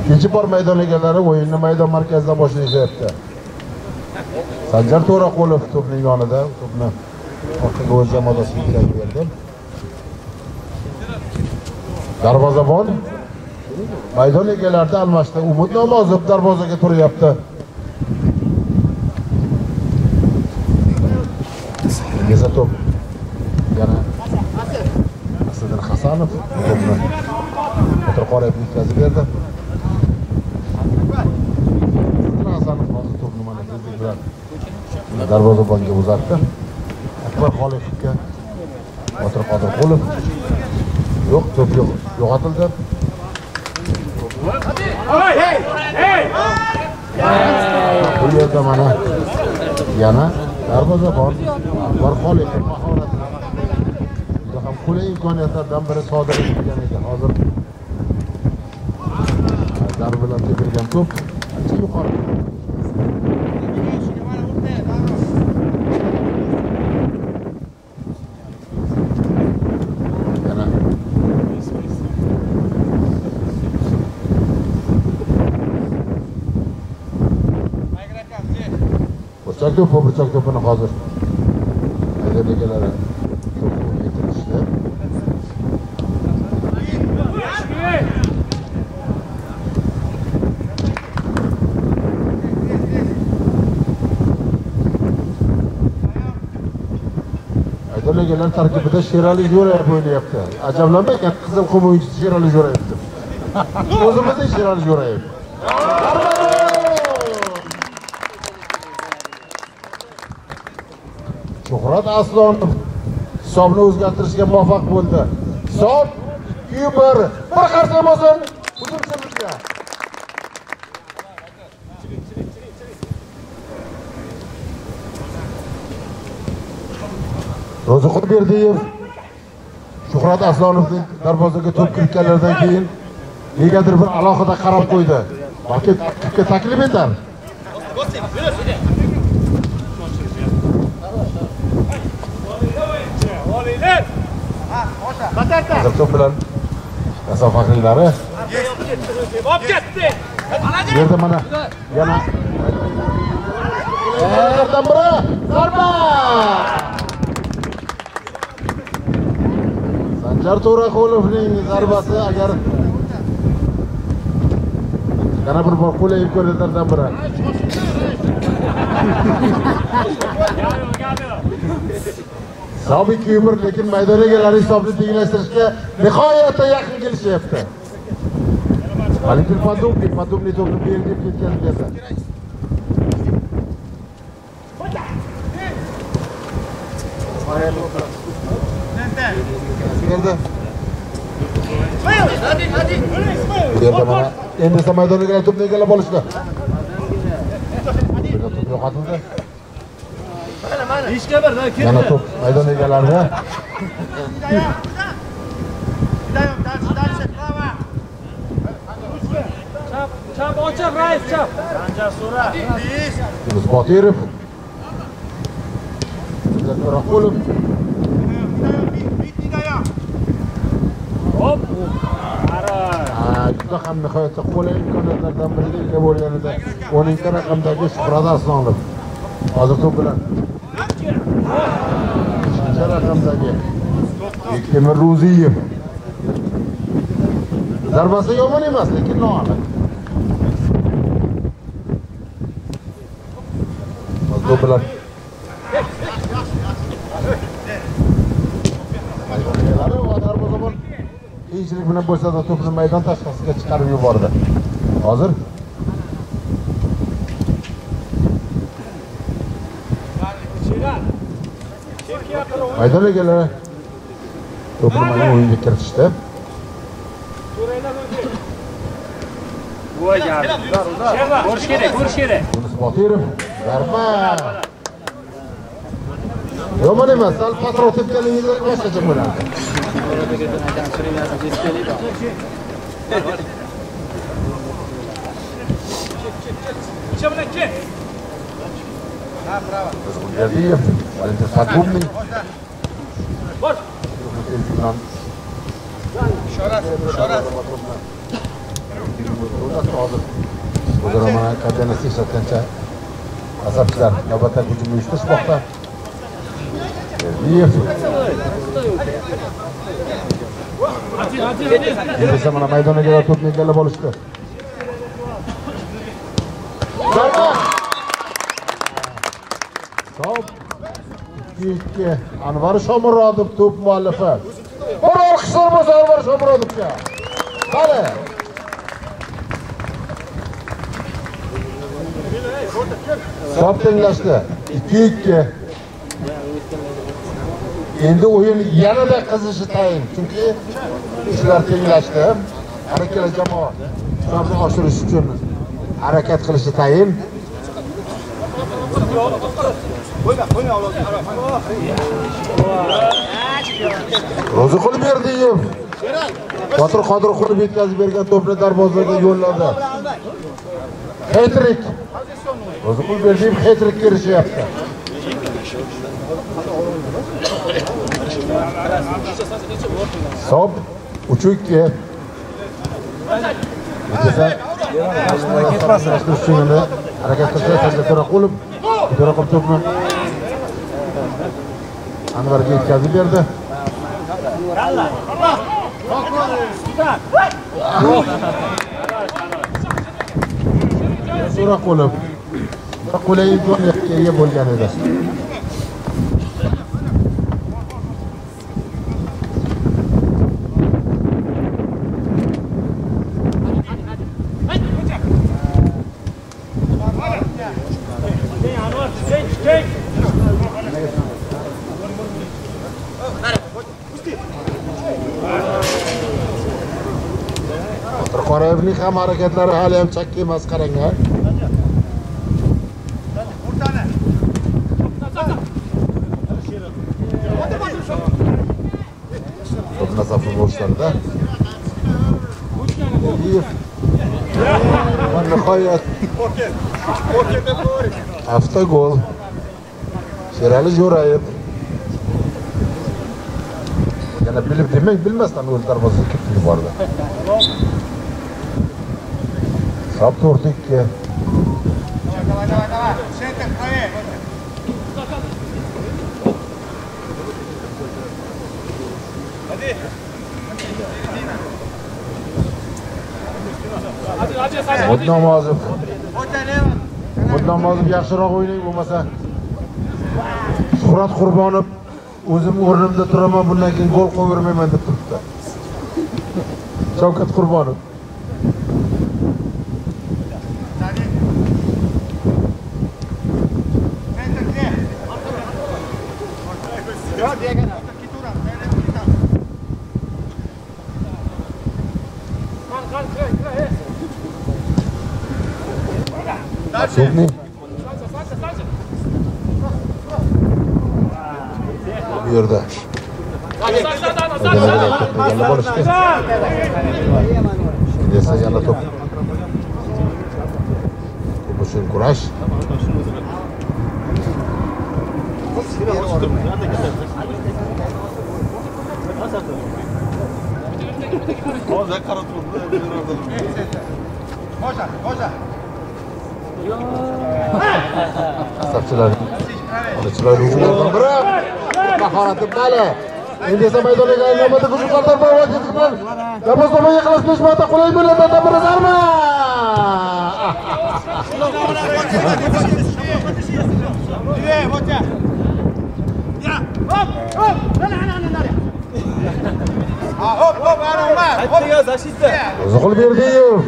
Ikkinchi bor maydon egalari o'yinni maydon markazida boshlashyapti. Sanjar To'raqulov to'pning yonida, to'pni orqaga o'z jamoadoshiga yetkazib berdi. Darvozabon maydon egalarida almashdi. Umid Namozov darvozaga turyapti. Esa to'p yana Asliddin Hasanov to'pni Qorayev yetkazib berdi. Hasanov hozir to'pni mana tezlik bilan darvozabonga uzatdi. Akbar Xoliqovga Botir Qodirqulov yo'q, to'p yo'q, yo'qotildi. Bu yerda mana yana darvozabon Akbar Xoliqov mahorati juda ham qulay imkoniyatlardan biri sodir etilgan ekan Hozir zarbalar tepilgan to'p. Ancha yuqori. To'pi burchak to'pini hozir maydon egalari to'pni yetirishdi maydon egalari tarkibida Sherali Jo'rayev o'ynayapti ajablanmang katta qizil qum o'yinchisi Sherali Jo'rayev deb o'zimizda Sherali Jo'rayev shuhrat aslonov hisobni o'zgartirishga muvaffaq bo'ldi. Hisob ikki bir. Bir qarsa bo'lsin hujumchimizga ro'ziqul berdiyev shuhrat aslonovning darvozaga to'p kiritganlaridan keyin negadir bir alohida qarab qo'ydi. Balki taklif etar. Hozir to'p bilan nasaf faxriylari bu yerda mana yana yerdan biri. Zarba! Sanjar to'raqulovning zarbasi agar yana bir bor qulay imkoniyatlardan biri hisob ikki lekin maydon egalari hisobni tenglashtirishga nihoyatda yaqin kelishyapti. Valentin подумник подумник to'pni bu yerga ketkazib berdi berdi bu yerda mana endi esa maydon egalari to'pni egallab olishdi yo'qotildi yana to'p maydon egalarida Chap ochiq, Raif, chap. Yunus botirov rahulov Hop. juda ham nihoyatda qulay imkoniyatlardan biriga ega bo'lganida o'ninchi raqamdagi shuhrat aslonov hozir to'p bilan ikkinchi raqamdagi bektemir ro'ziyev zarbasi yomon emas lekin noaniq. To'p bilan. Qiyinchilik bilan bo'lsa-da to'pni maydon tashqarisiga chiqarib yubordi. Hozir maydon egalari to'pni mana o'yinga kiritishdi. Ko'rish kerak, ko'rish kerak. yunus botirov zarba. Yomon emas sal pastroq tepganingizda boshqacha bo'lardi Berdiyev, Valentin Fatbumning hozir o'zaro mana koordinatsiya ishlatgancha asabchilar navbatdagi hujumni uyushtirishmoqda Berdiyev endi esa mana maydon egalari to'pni egallab olishdi Zarba! Top ikki ikki Anvar Shomurodov to'p muallifi. Bir olqishlar bo'lsa Anvar Shomurodovga. Qani? Hisob tenglashdi. 2-2. Endi o'yin yanada qizishi tayin, chunki ishlar tenglashdi. Har ikkala jamoa hisobni oshirish uchun harakat qilishi tayin. Ro'ziqul Berdiyev Botir Qodirqulov yetkazib bergan to'pni darvozaga yo'lladi. Hat-trick. Ro'ziqul Berdiyev hat-trickga erishyapti. Hisob uch ikki. Harakat qilsa To'raqulov. To'raqulov to'pni Anvarga yetkazib berdi. To'raqulov qulay imkoniyatga ega bo'lgan edi. Ham harakatlari hali ham chakka emas qaranglar a to'p masofa va nihoyat. Avtogol. Sherali jo'rayev. Yana bilib demak bilmasdan o'z darvozaga kiritib yubordi. Hisob to'rt ikki Xudnomozov Xudnomozov yaxshiroq o'ynang bo'lmasa. Shuhrat Qurbonov o'zim o'rnimda turaman bundan keyin gol qo'yvermayman deb turibdi. Shavkat Qurbonov. Sokni. Bu yerda. O'zini bo'lishdi. Esa yana to'p. Bu uchun kurash. Hozir qarab turibdi. Hisobchilar. Chiroyli hujumlardan biri. Mahorati bali. Endi esa maydonga aylanmadi hujum qildi Bovajiz bilan. Darvoza tomonga qilish besh marta qulay bo'ladi. Dabir zarba. Hop, hop, ana Umar. Hop, защита. Zuhulberdiyev.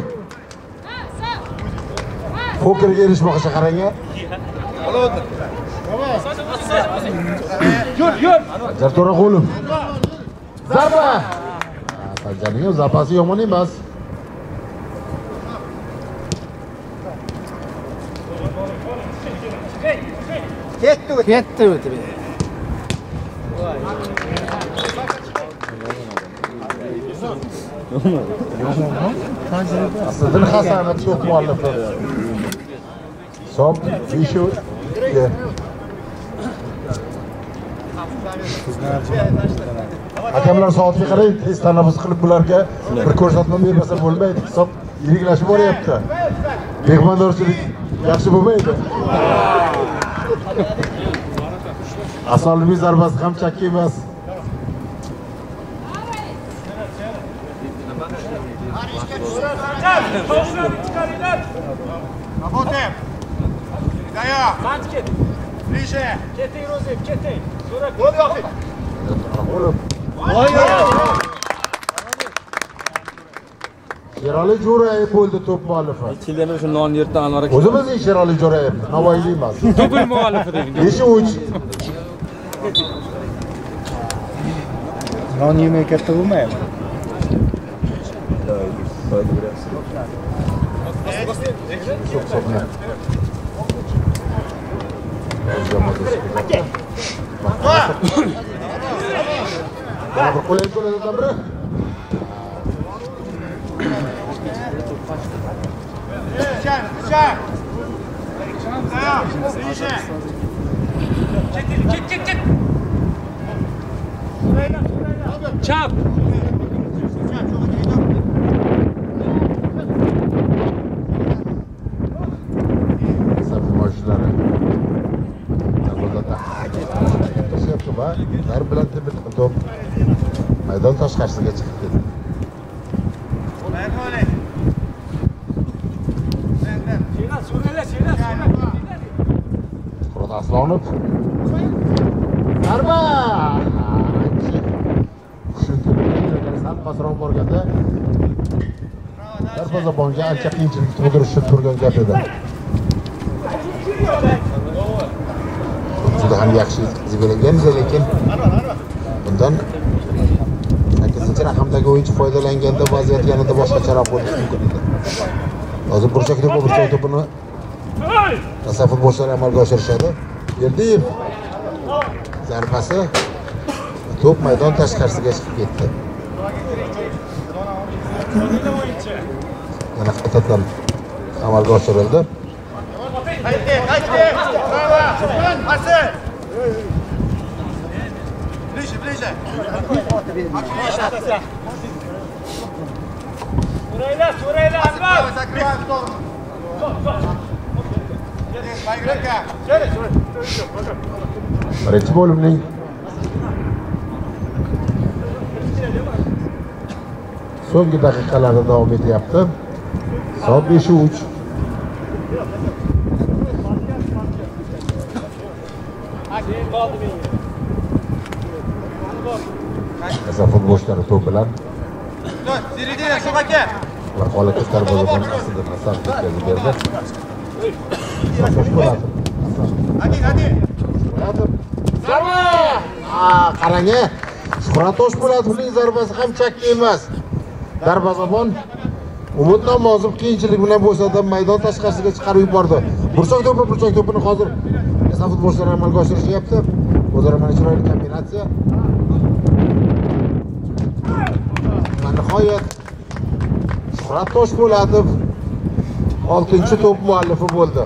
Pokerga erishmoqchi qarang. Yur, yur. Jar To'raqulov. Zarba. Sanjarning ham zapasi yomon emas. Ketdi, ketdi o'tib. Asliddin Hasanov to'p muallifi. Hisob 5 Hakamlar soatga qarang, tez tanaffus qilib bularga bir ko'rsatma bermasa bo'lmaydi. Hisob yiriklashib boryapti. Mehmondorchilik yaxshi bo'lmaydi. Asolning zarbasi ham chakka emas. Работаем. Дая. Sanchket. Ближе. Keting Ro'ziyev, keting. So'ra. Вот Yoqub. Sherali Jo'rayev bo'ldi to'p muallifi. Keling o'sha non yerdan Anvar aka. O'zimizning Sherali Jo'rayev, Navoiylik emas. Dubl muallifi deydi. Beshi uch. Non yemay katta bo'lmaydi. Çok çok ne? Perkulian itu udah tetap bro. Richard, Richard. Ah, Richard. Cek, cek, cek, cek. Çap. Çap. Maydon tashqarisiga chiqib ketdi. Suqrot Aslonov. Zarba! Shu sal pastroq borganda darvozabonga ancha qiyinchilik tug'dirishi turgan gap edi. juda ham yaxshi yetkazib berilgan edi lekin bundan birinchi raqamdagi o'yinchi foydalanganda vaziyat yanada boshqacharoq bo'lishi mumkin edi. Hozir burchak to'pi burchak to'pini nasaf futbolchilari amalga oshirishadi. Berdiyev zarbasi to'p maydon tashqarisiga chiqib ketdi. Yana qaytadan amalga oshirildi. Haydi, haydi. Сурайла, Сурайла, Анвар! Закрывай в сторону. Birinchi bo'limning so'nggi daqiqalarida davom etyapti. Hisob o'zbekiston futbolchilar to'p bilan va g'olibliklar bo'lgan asliddin hasanov yetkazib berdi. Qarang shuhrat toshpo'latovning zarbasi ham chakki emas. Darvozabon umid namozov qiyinchilik bilan bo'lsada maydon tashqarisiga chiqarib yubordi. Burchak to'pi burchak to'pini hozir futbolchilar amalga oshirishyapti o'zaro mana chiroyli kombinatsiya. Nihoyat shuhrat toshpo'latov oltinchi to'p muallifi bo'ldi.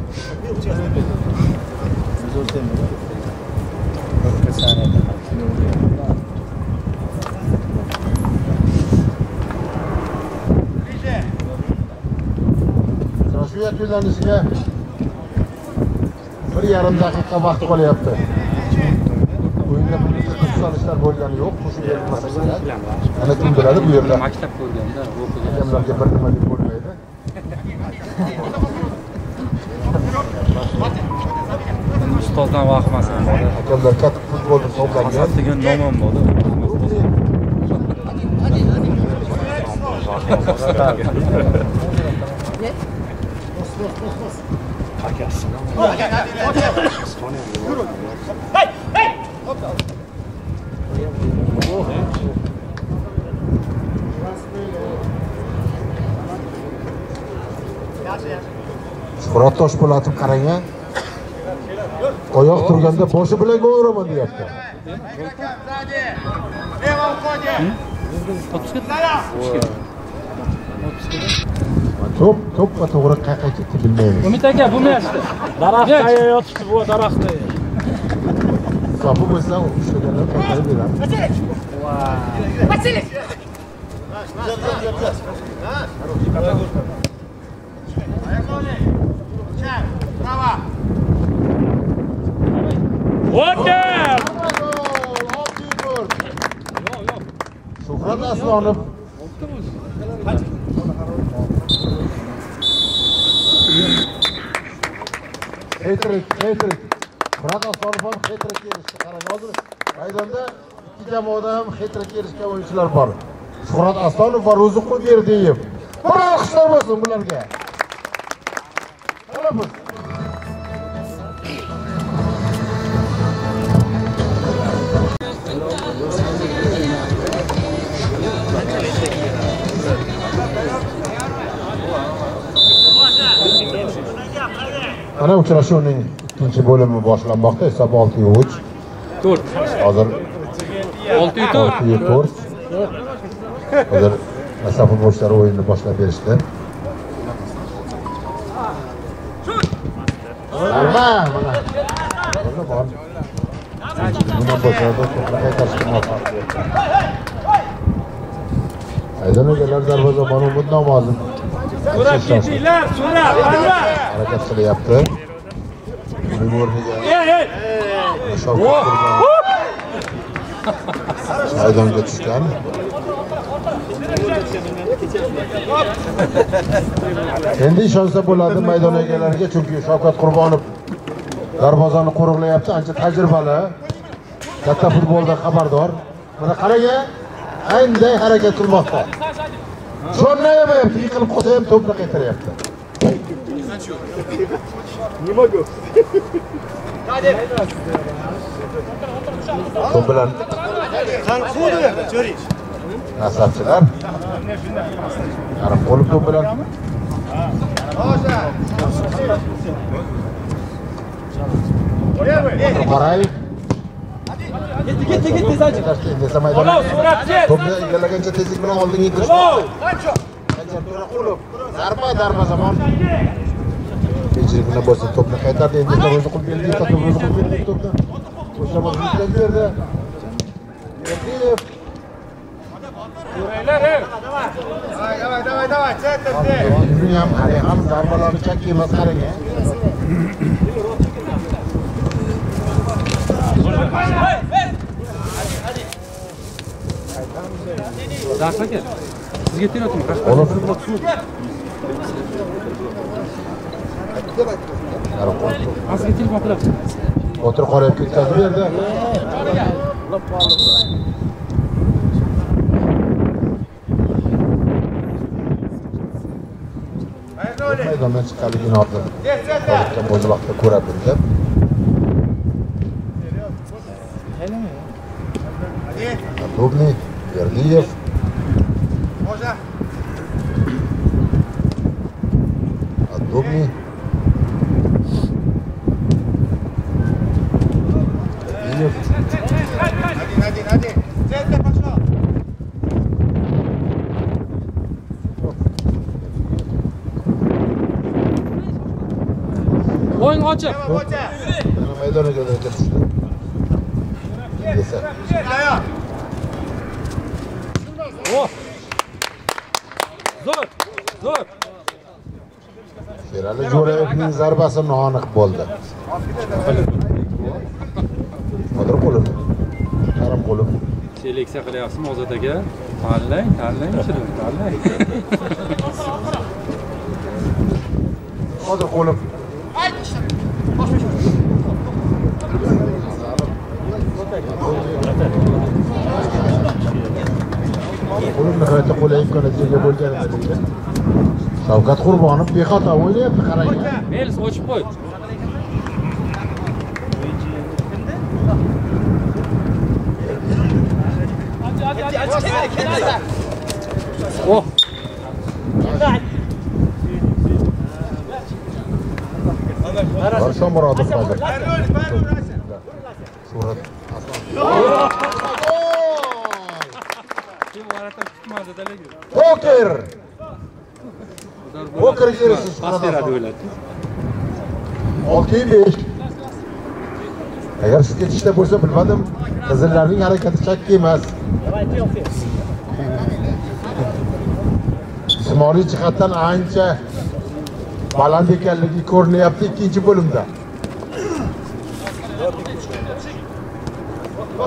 Uchrashuv yakunlanishiga bir yarim daqiqa vaqt qolyapti. Qizg'anishlar bo'lgani yo'q. Qo'shib berilmasa kerak ana kim biladi bu yerda. Maktab ko'rganda hakamlarga bir nima deb bo'lmaydi. Ustozdan vahmasan bor hakamlar katta futbolni hisoblangan. Degan nomim bor shuhrat toshpo'latov qarang a oyoq turganda boshi bilan gol uraman deyapti. To'p to'ppa to'g'ri qayerga ketdi bilmaymiz. Umid aka, bu mashda. Daraxt qayerga yotibdi bu daraxtda? sopi bo'lsa ushlaganlar qaytarib beradi Право. O'tdi! shuhrat aslonov hetrik hetrik shuhrat aslonov ham hetrik erishdi qarang hozir maydonda ikki jamoada ham hetrik erishgan o'yinchilar bor shuhrat aslonov va ro'ziqul berdiyev bir olqishlar bo'lsin bularga mana uchrashuvning ikkinchi bo'limi boshlanmoqda. Hisob oltiyu uch. To'rt. Hozir oltiyu to'rt oltiyu to'rt hozir nasaf futbolchilari o'yinni boshlab berishdi. Mana. Bor nima bo'lsa to'pni qaytarishga muvaffaq bo'ldi nomozov So'rab ketinglar, so'rab, Anvar. harakat qilyapti maydonga tushgan endi ishonsa bo'ladi maydon egalariga chunki shavkat qurbonov darvozani qo'riqlayapti ancha tajribali katta futboldan xabardor mana qarang a harakat qilmoqda sho'rlayamayapti yiqilib qolsa ham to'pni qaytaryapti to'p bilan Qani quvdi, Jo'rich. nasabchilar yarim qo'li to'p bilan qorayev Ketdi, ketdi, ketdi, Sajid. desa maydon to'pni egallagancha tezlik bilan oldinga To'raqulov zarba darba zamon bilan bo'lsa to'pni qaytardi endi o'zi qilib to'p. O'zi qilib berdi to'pni o'sha bir berdi Berdiyev Давай, давай, давай, давай, центр. Yuzini ham ham zarbalarni chakka emas qarang. Dars aka, sizga teryaptimi? Olov. Sizga telefon qilyapti. O'tir qorayib ketkazib berdi. maydondan chiqqanligini hozir Tolibjon o'zi vaqtida ko'ra bildi Dubniy, Berdiyev Dubniy Berdiyev Один, один, один. Центр пошел. O'yin ochiq. Mana maydoniga kirishdi. Desa. O. Zo'r. Zo'r. Sherali Jo'rayevning zarbasi noaniq bo'ldi. Qodir qo'lim. Karim qo'lim. Seleksiya qilyapsizmi Ozod aka? Tanlang, tanlang, tanlang. Qodir. Qo'lim nihoyatda qulay imkoniyatga ega bo'lganini Shavkat Qurbonov bexato o'ynayapti qarang. Melis ochib qo'y. Oh. Barsa Murodov hozir. Agar siz ketishda bo'lsa bilmadim, qizillarning harakati chakka emas. Jismoniy jihatdan ancha baland ekanligi ko'rinyapti ikkinchi bo'limda.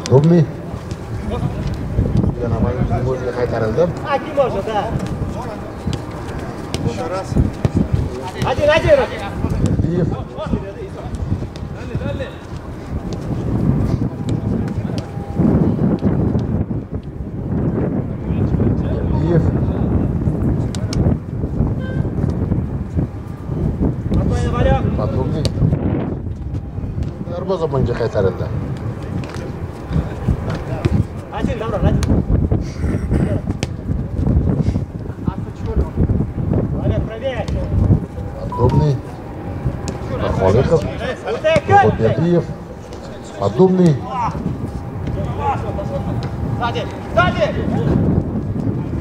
Dumni. Darvoza bunga qaytarildi. Ajin davron, ajin. Подобный Холиков, Бердиев, подобный. Сзади, сзади!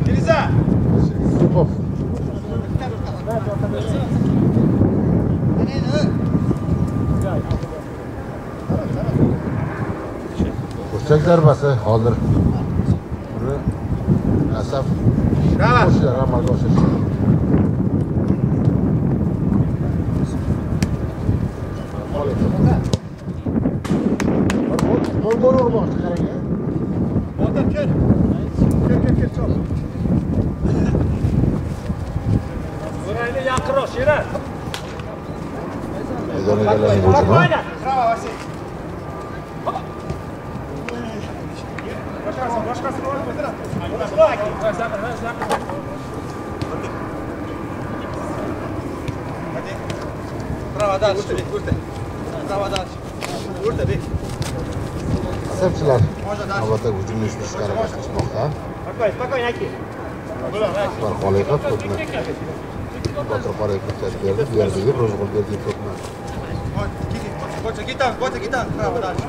Нельзя! Супов. Burchak zarbasi hozir. Buni Asaf qo'shilar amalga oshirishdi. Qo'l qo'l urmoqchi qarang. Otan kel. Kel, kel, kel, chop. Burayni yaqinroq, Shirin. Maydon egalarining hujumi. Спокойно. Право, дальше, Бек, урта. Право дальше. Урта, Бек. Asabchilar navbatdagi hujumni tashqariga chiqmoqda. Barqoliqov to'pni Botir Qoriyev o'tkazib berdi. Bu yerdagi Ro'zg'ul berdiyev to'pni Гита, Гита, Гита, право дальше.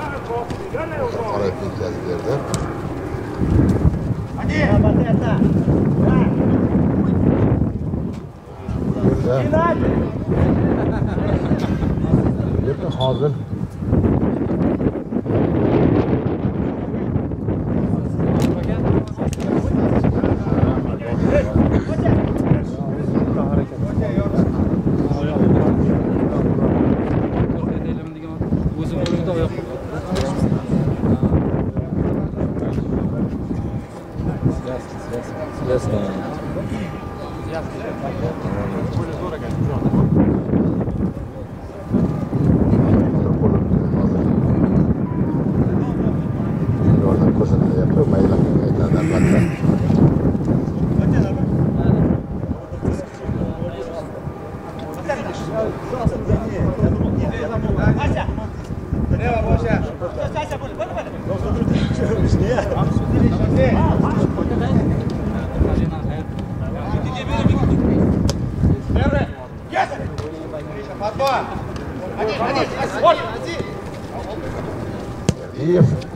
hozir Подбор! Один, один, один, один!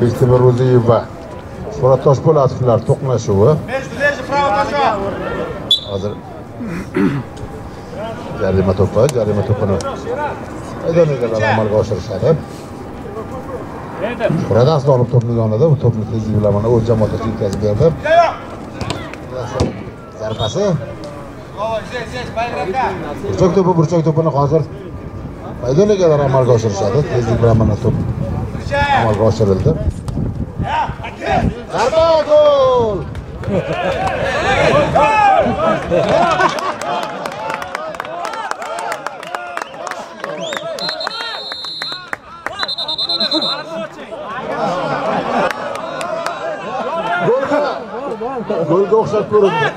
Bektemir Ro'ziyev va murat Toshpo'latovlar to'qnashuvi. Hozir jarima to'pi jarima to'pini maydon egalari amalga oshirishadi. Surat Aslonov to'pni yonida bu to'pni tezlik bilan mana o'z jamoasiga yetkazib berdi. Zarbasi burchak to'pi burchak to'pini hozir maydon egalari amalga oshirishadi. Tezlik bilan mana to'p amalga oshirildi. Zarba gol golga o'xshab ko'rindi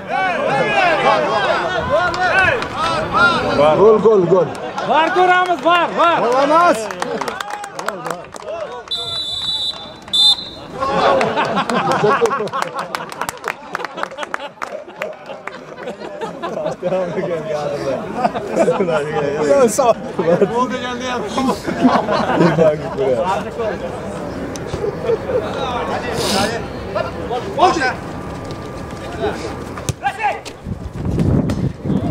gol gol gol. Var ko'ramiz, var, var. Não, só. Pergunta de aliado. Que bagulho, velho. Pode, né?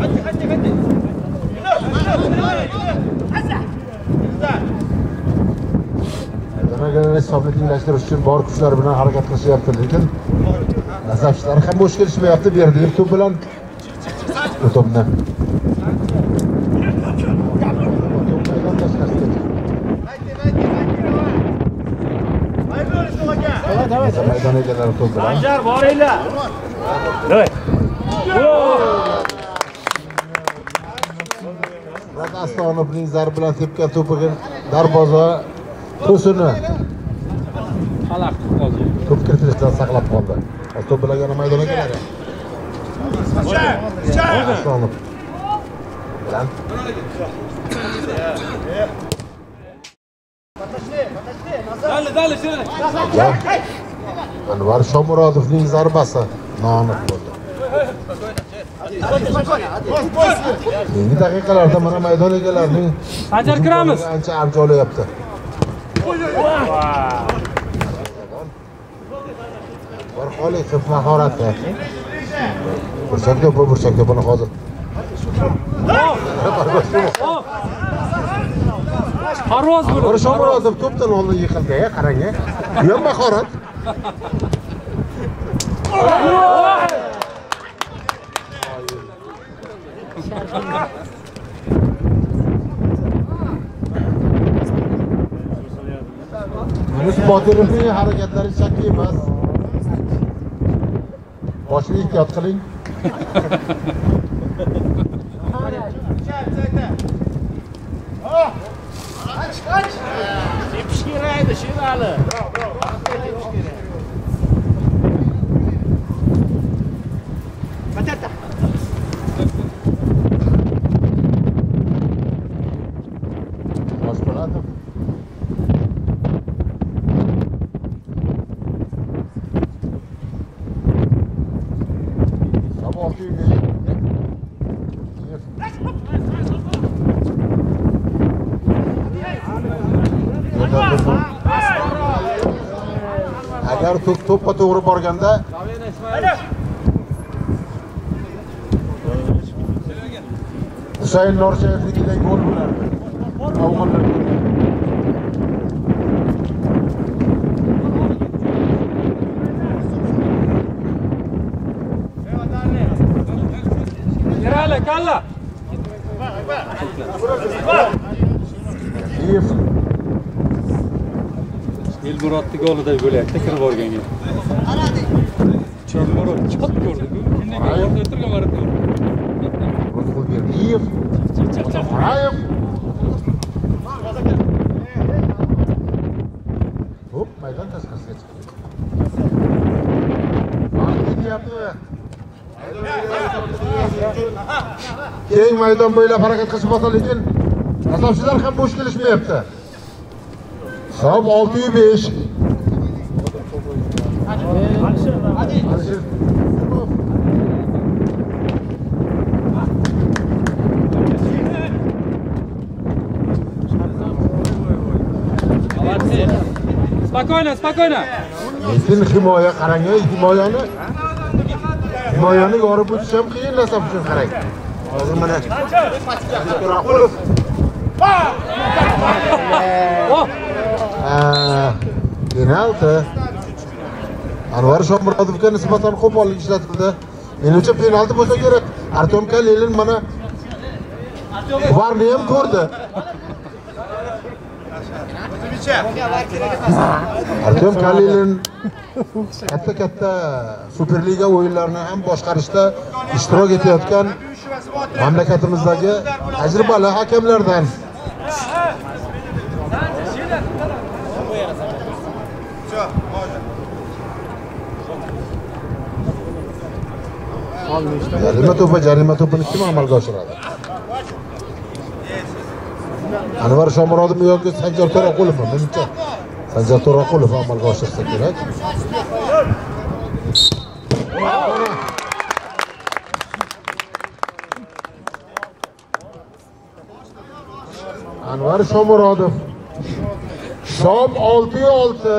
Hadi hadi hadi. Hadi hadi hadi. Hadi hadi. Maydonga hisobni tenglashtirish uchun bor kuchlari bilan harakat qilishyapti, lekin nazarchilar ham bo'sh kelishmayapti. Berdiyev to'p bilan to'pni maydon egalari to'p bilan Sanjar, boringlar. Astonovning zarbi bilan tepgan to'piga darvoza to'sini to'p kiritilishdan saqlab qoldi. To'p bilan yana maydon egalari. Astonov bilan Dali, dali, shuni. Ja. Anvar Shomurodovning zarbasi noaniq bo'ldi. Keyingi daqiqalarda mana maydon egalarining kiramiz. ancha avj olyapti. Barqoliqov mahorati. Burchak to'pi, burchak to'pini hozir. Parvoz bo'ldi. Shomurodov to'pdan oldin yiqildi, qarang. Bu ham mahorat. Yunus Botirovning harakatlari shakli emas. Boshni ehtiyot qiling. Tepish kerak Sherali. Batata. Agar to'p to'pqa to'g'ri borganda husayn norshayevnikiday gol bo'lardi afg'onlar Sherali, kalla. Kiyev Elmurodni golida bo'lyapti kirib borganga. Elmurod chot ko'rdi-ku. Kindaga orqada turgan marotda. Kiyev Qorayev Hop, maydon tashqarisiga chiqdi. Keng maydon bo'ylab harakat qilishyapti, lekin asoschilar ham bo'sh kelishmayapti. Hisob 6-5. Alisher Spokойно, spokойно. lekin himoya qarang himoyani. Himoyani yorib o'tish ham qiyin narsa uchun qarang. Hozir mana Ah, penalti anvar shomurodovga nisbatan qo'pollik ishlatildi menimcha penalti bo'lsa kerak. Artyom kalilin mana varni ham ko'rdi. Artyom kalilin katta katta superliga o'yinlarini ham boshqarishda ishtirok etayotgan mamlakatimizdagi tajribali hakamlardan. Jarima to'pi jarima to'pini kim amalga oshiradi? Anvar shomurodovmi yoki sanjar to'raqulovmi menimcha sanjar to'raqulov amalga oshirsa kerak. Anvar shomurodov. Shom oltiyu olti.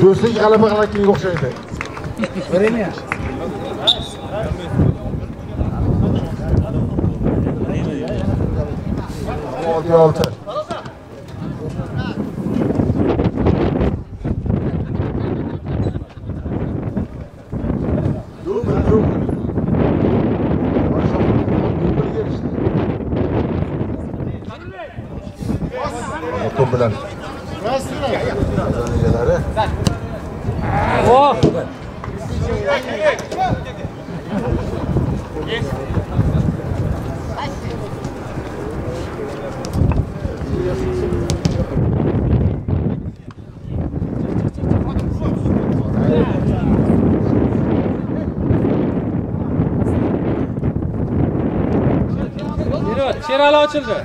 Do'stlik g'alaba g'alakiga o'xshaydi. Walter. Sherali, ochildi.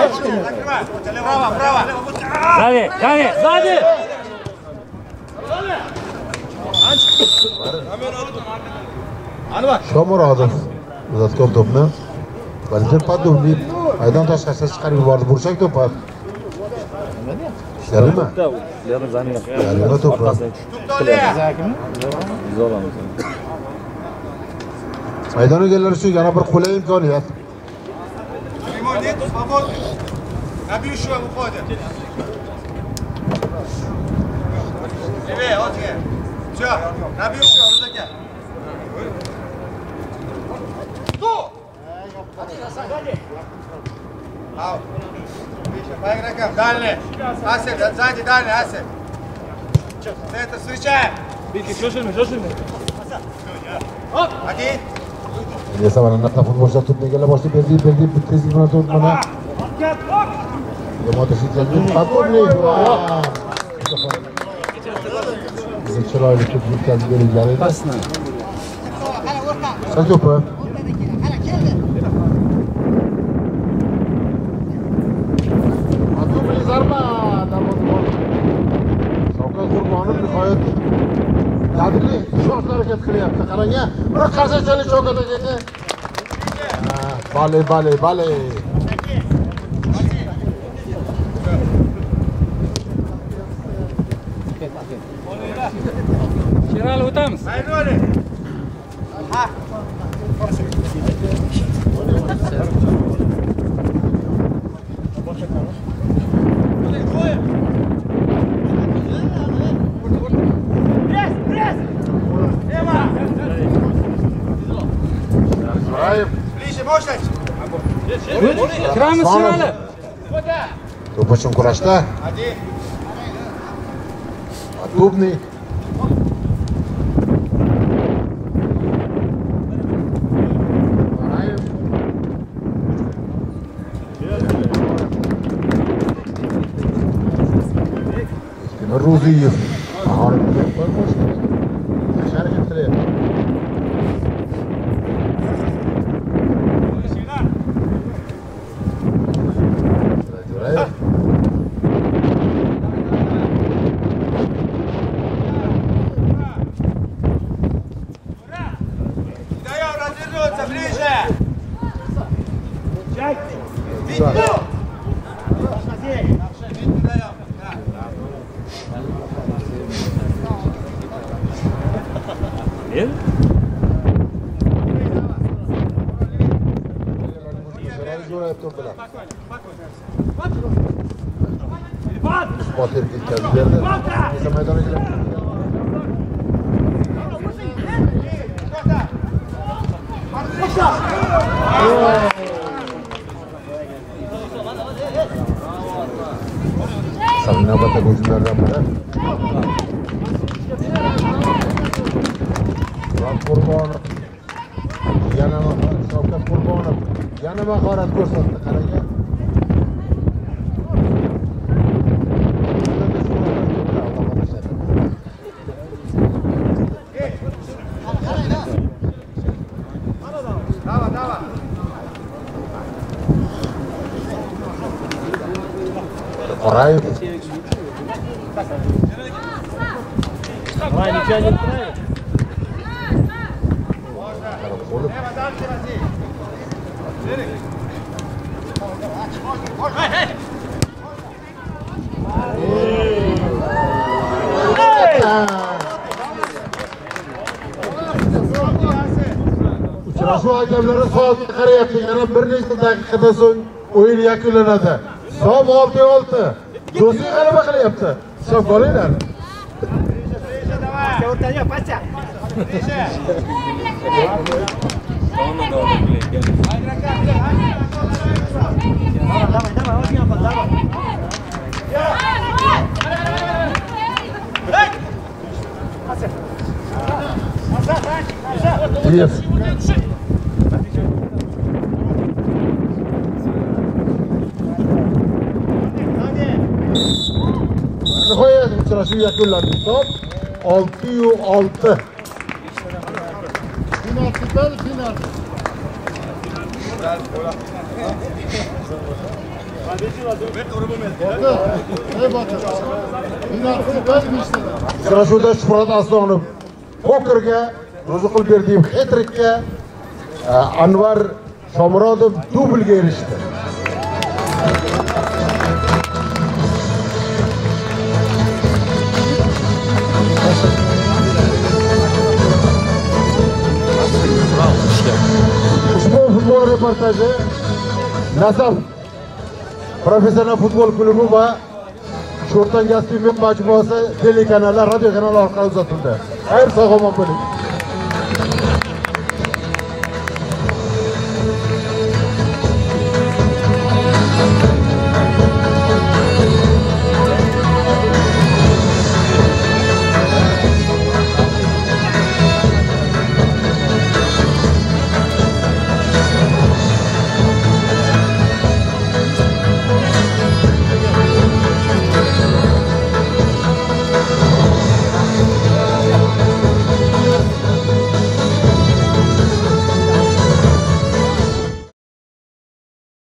hech kim yo'q. Право, право. Sadi, sadi, sadi. shomurodov uzatgan to'pni valentin поддубный maydon tashqarisiga chiqarib yubordi burchak to'pi jarima jarima to'pi maydon egalari uchun yana bir qulay imkoniyat Дальний, Асер, сзади, дальний, Асер. Центр, встречаем! Вики, shoshilma, shoshilma. Hop! Один! esa mana bunaqa futbolchilar to'pni egallab boshlab berdi berdi tezlik bilan to'p mana yomon tashlayotgan qattiqlik bizga chiroyli to'p yetkazib berilgan edi sal to'pi Atubli zarba darvozabon Shavkat Qurbonov nihoyat qadrli short harakat qilyapti qarang a bir qarshi chalish Shavkat akaga Ha, bale bale bale Sherali o'tamiz. Ближе, Kiramiz Sherali. to'p uchun kurashda Один! Atubni Давай, ничего не правильно. Uchrashuv hakamlari soatga qarayapti. Yana bir nechta daqiqadan so'ng o'yin yakunlanadi. Hisob 6-6. Do'stlik g'alaba qilyapti. Hisob olinglar. Давай! O'rtanga, pacha! Ближе! Давай, давай, очень опасно, давай! 6-6. Final, final, final. Uchrashuvda Shuhrat Aslonov pokerga, Ro'ziqul Berdiyev hat-trikka, Anvar Shomurodov dublga erishdi. Futbol reportaji Nasaf professional futbol klubi va Sho'rtan gaz majmuasi telekanallar, radio kanali orqali uzatildi. Xayr, sog' omon bo'ling.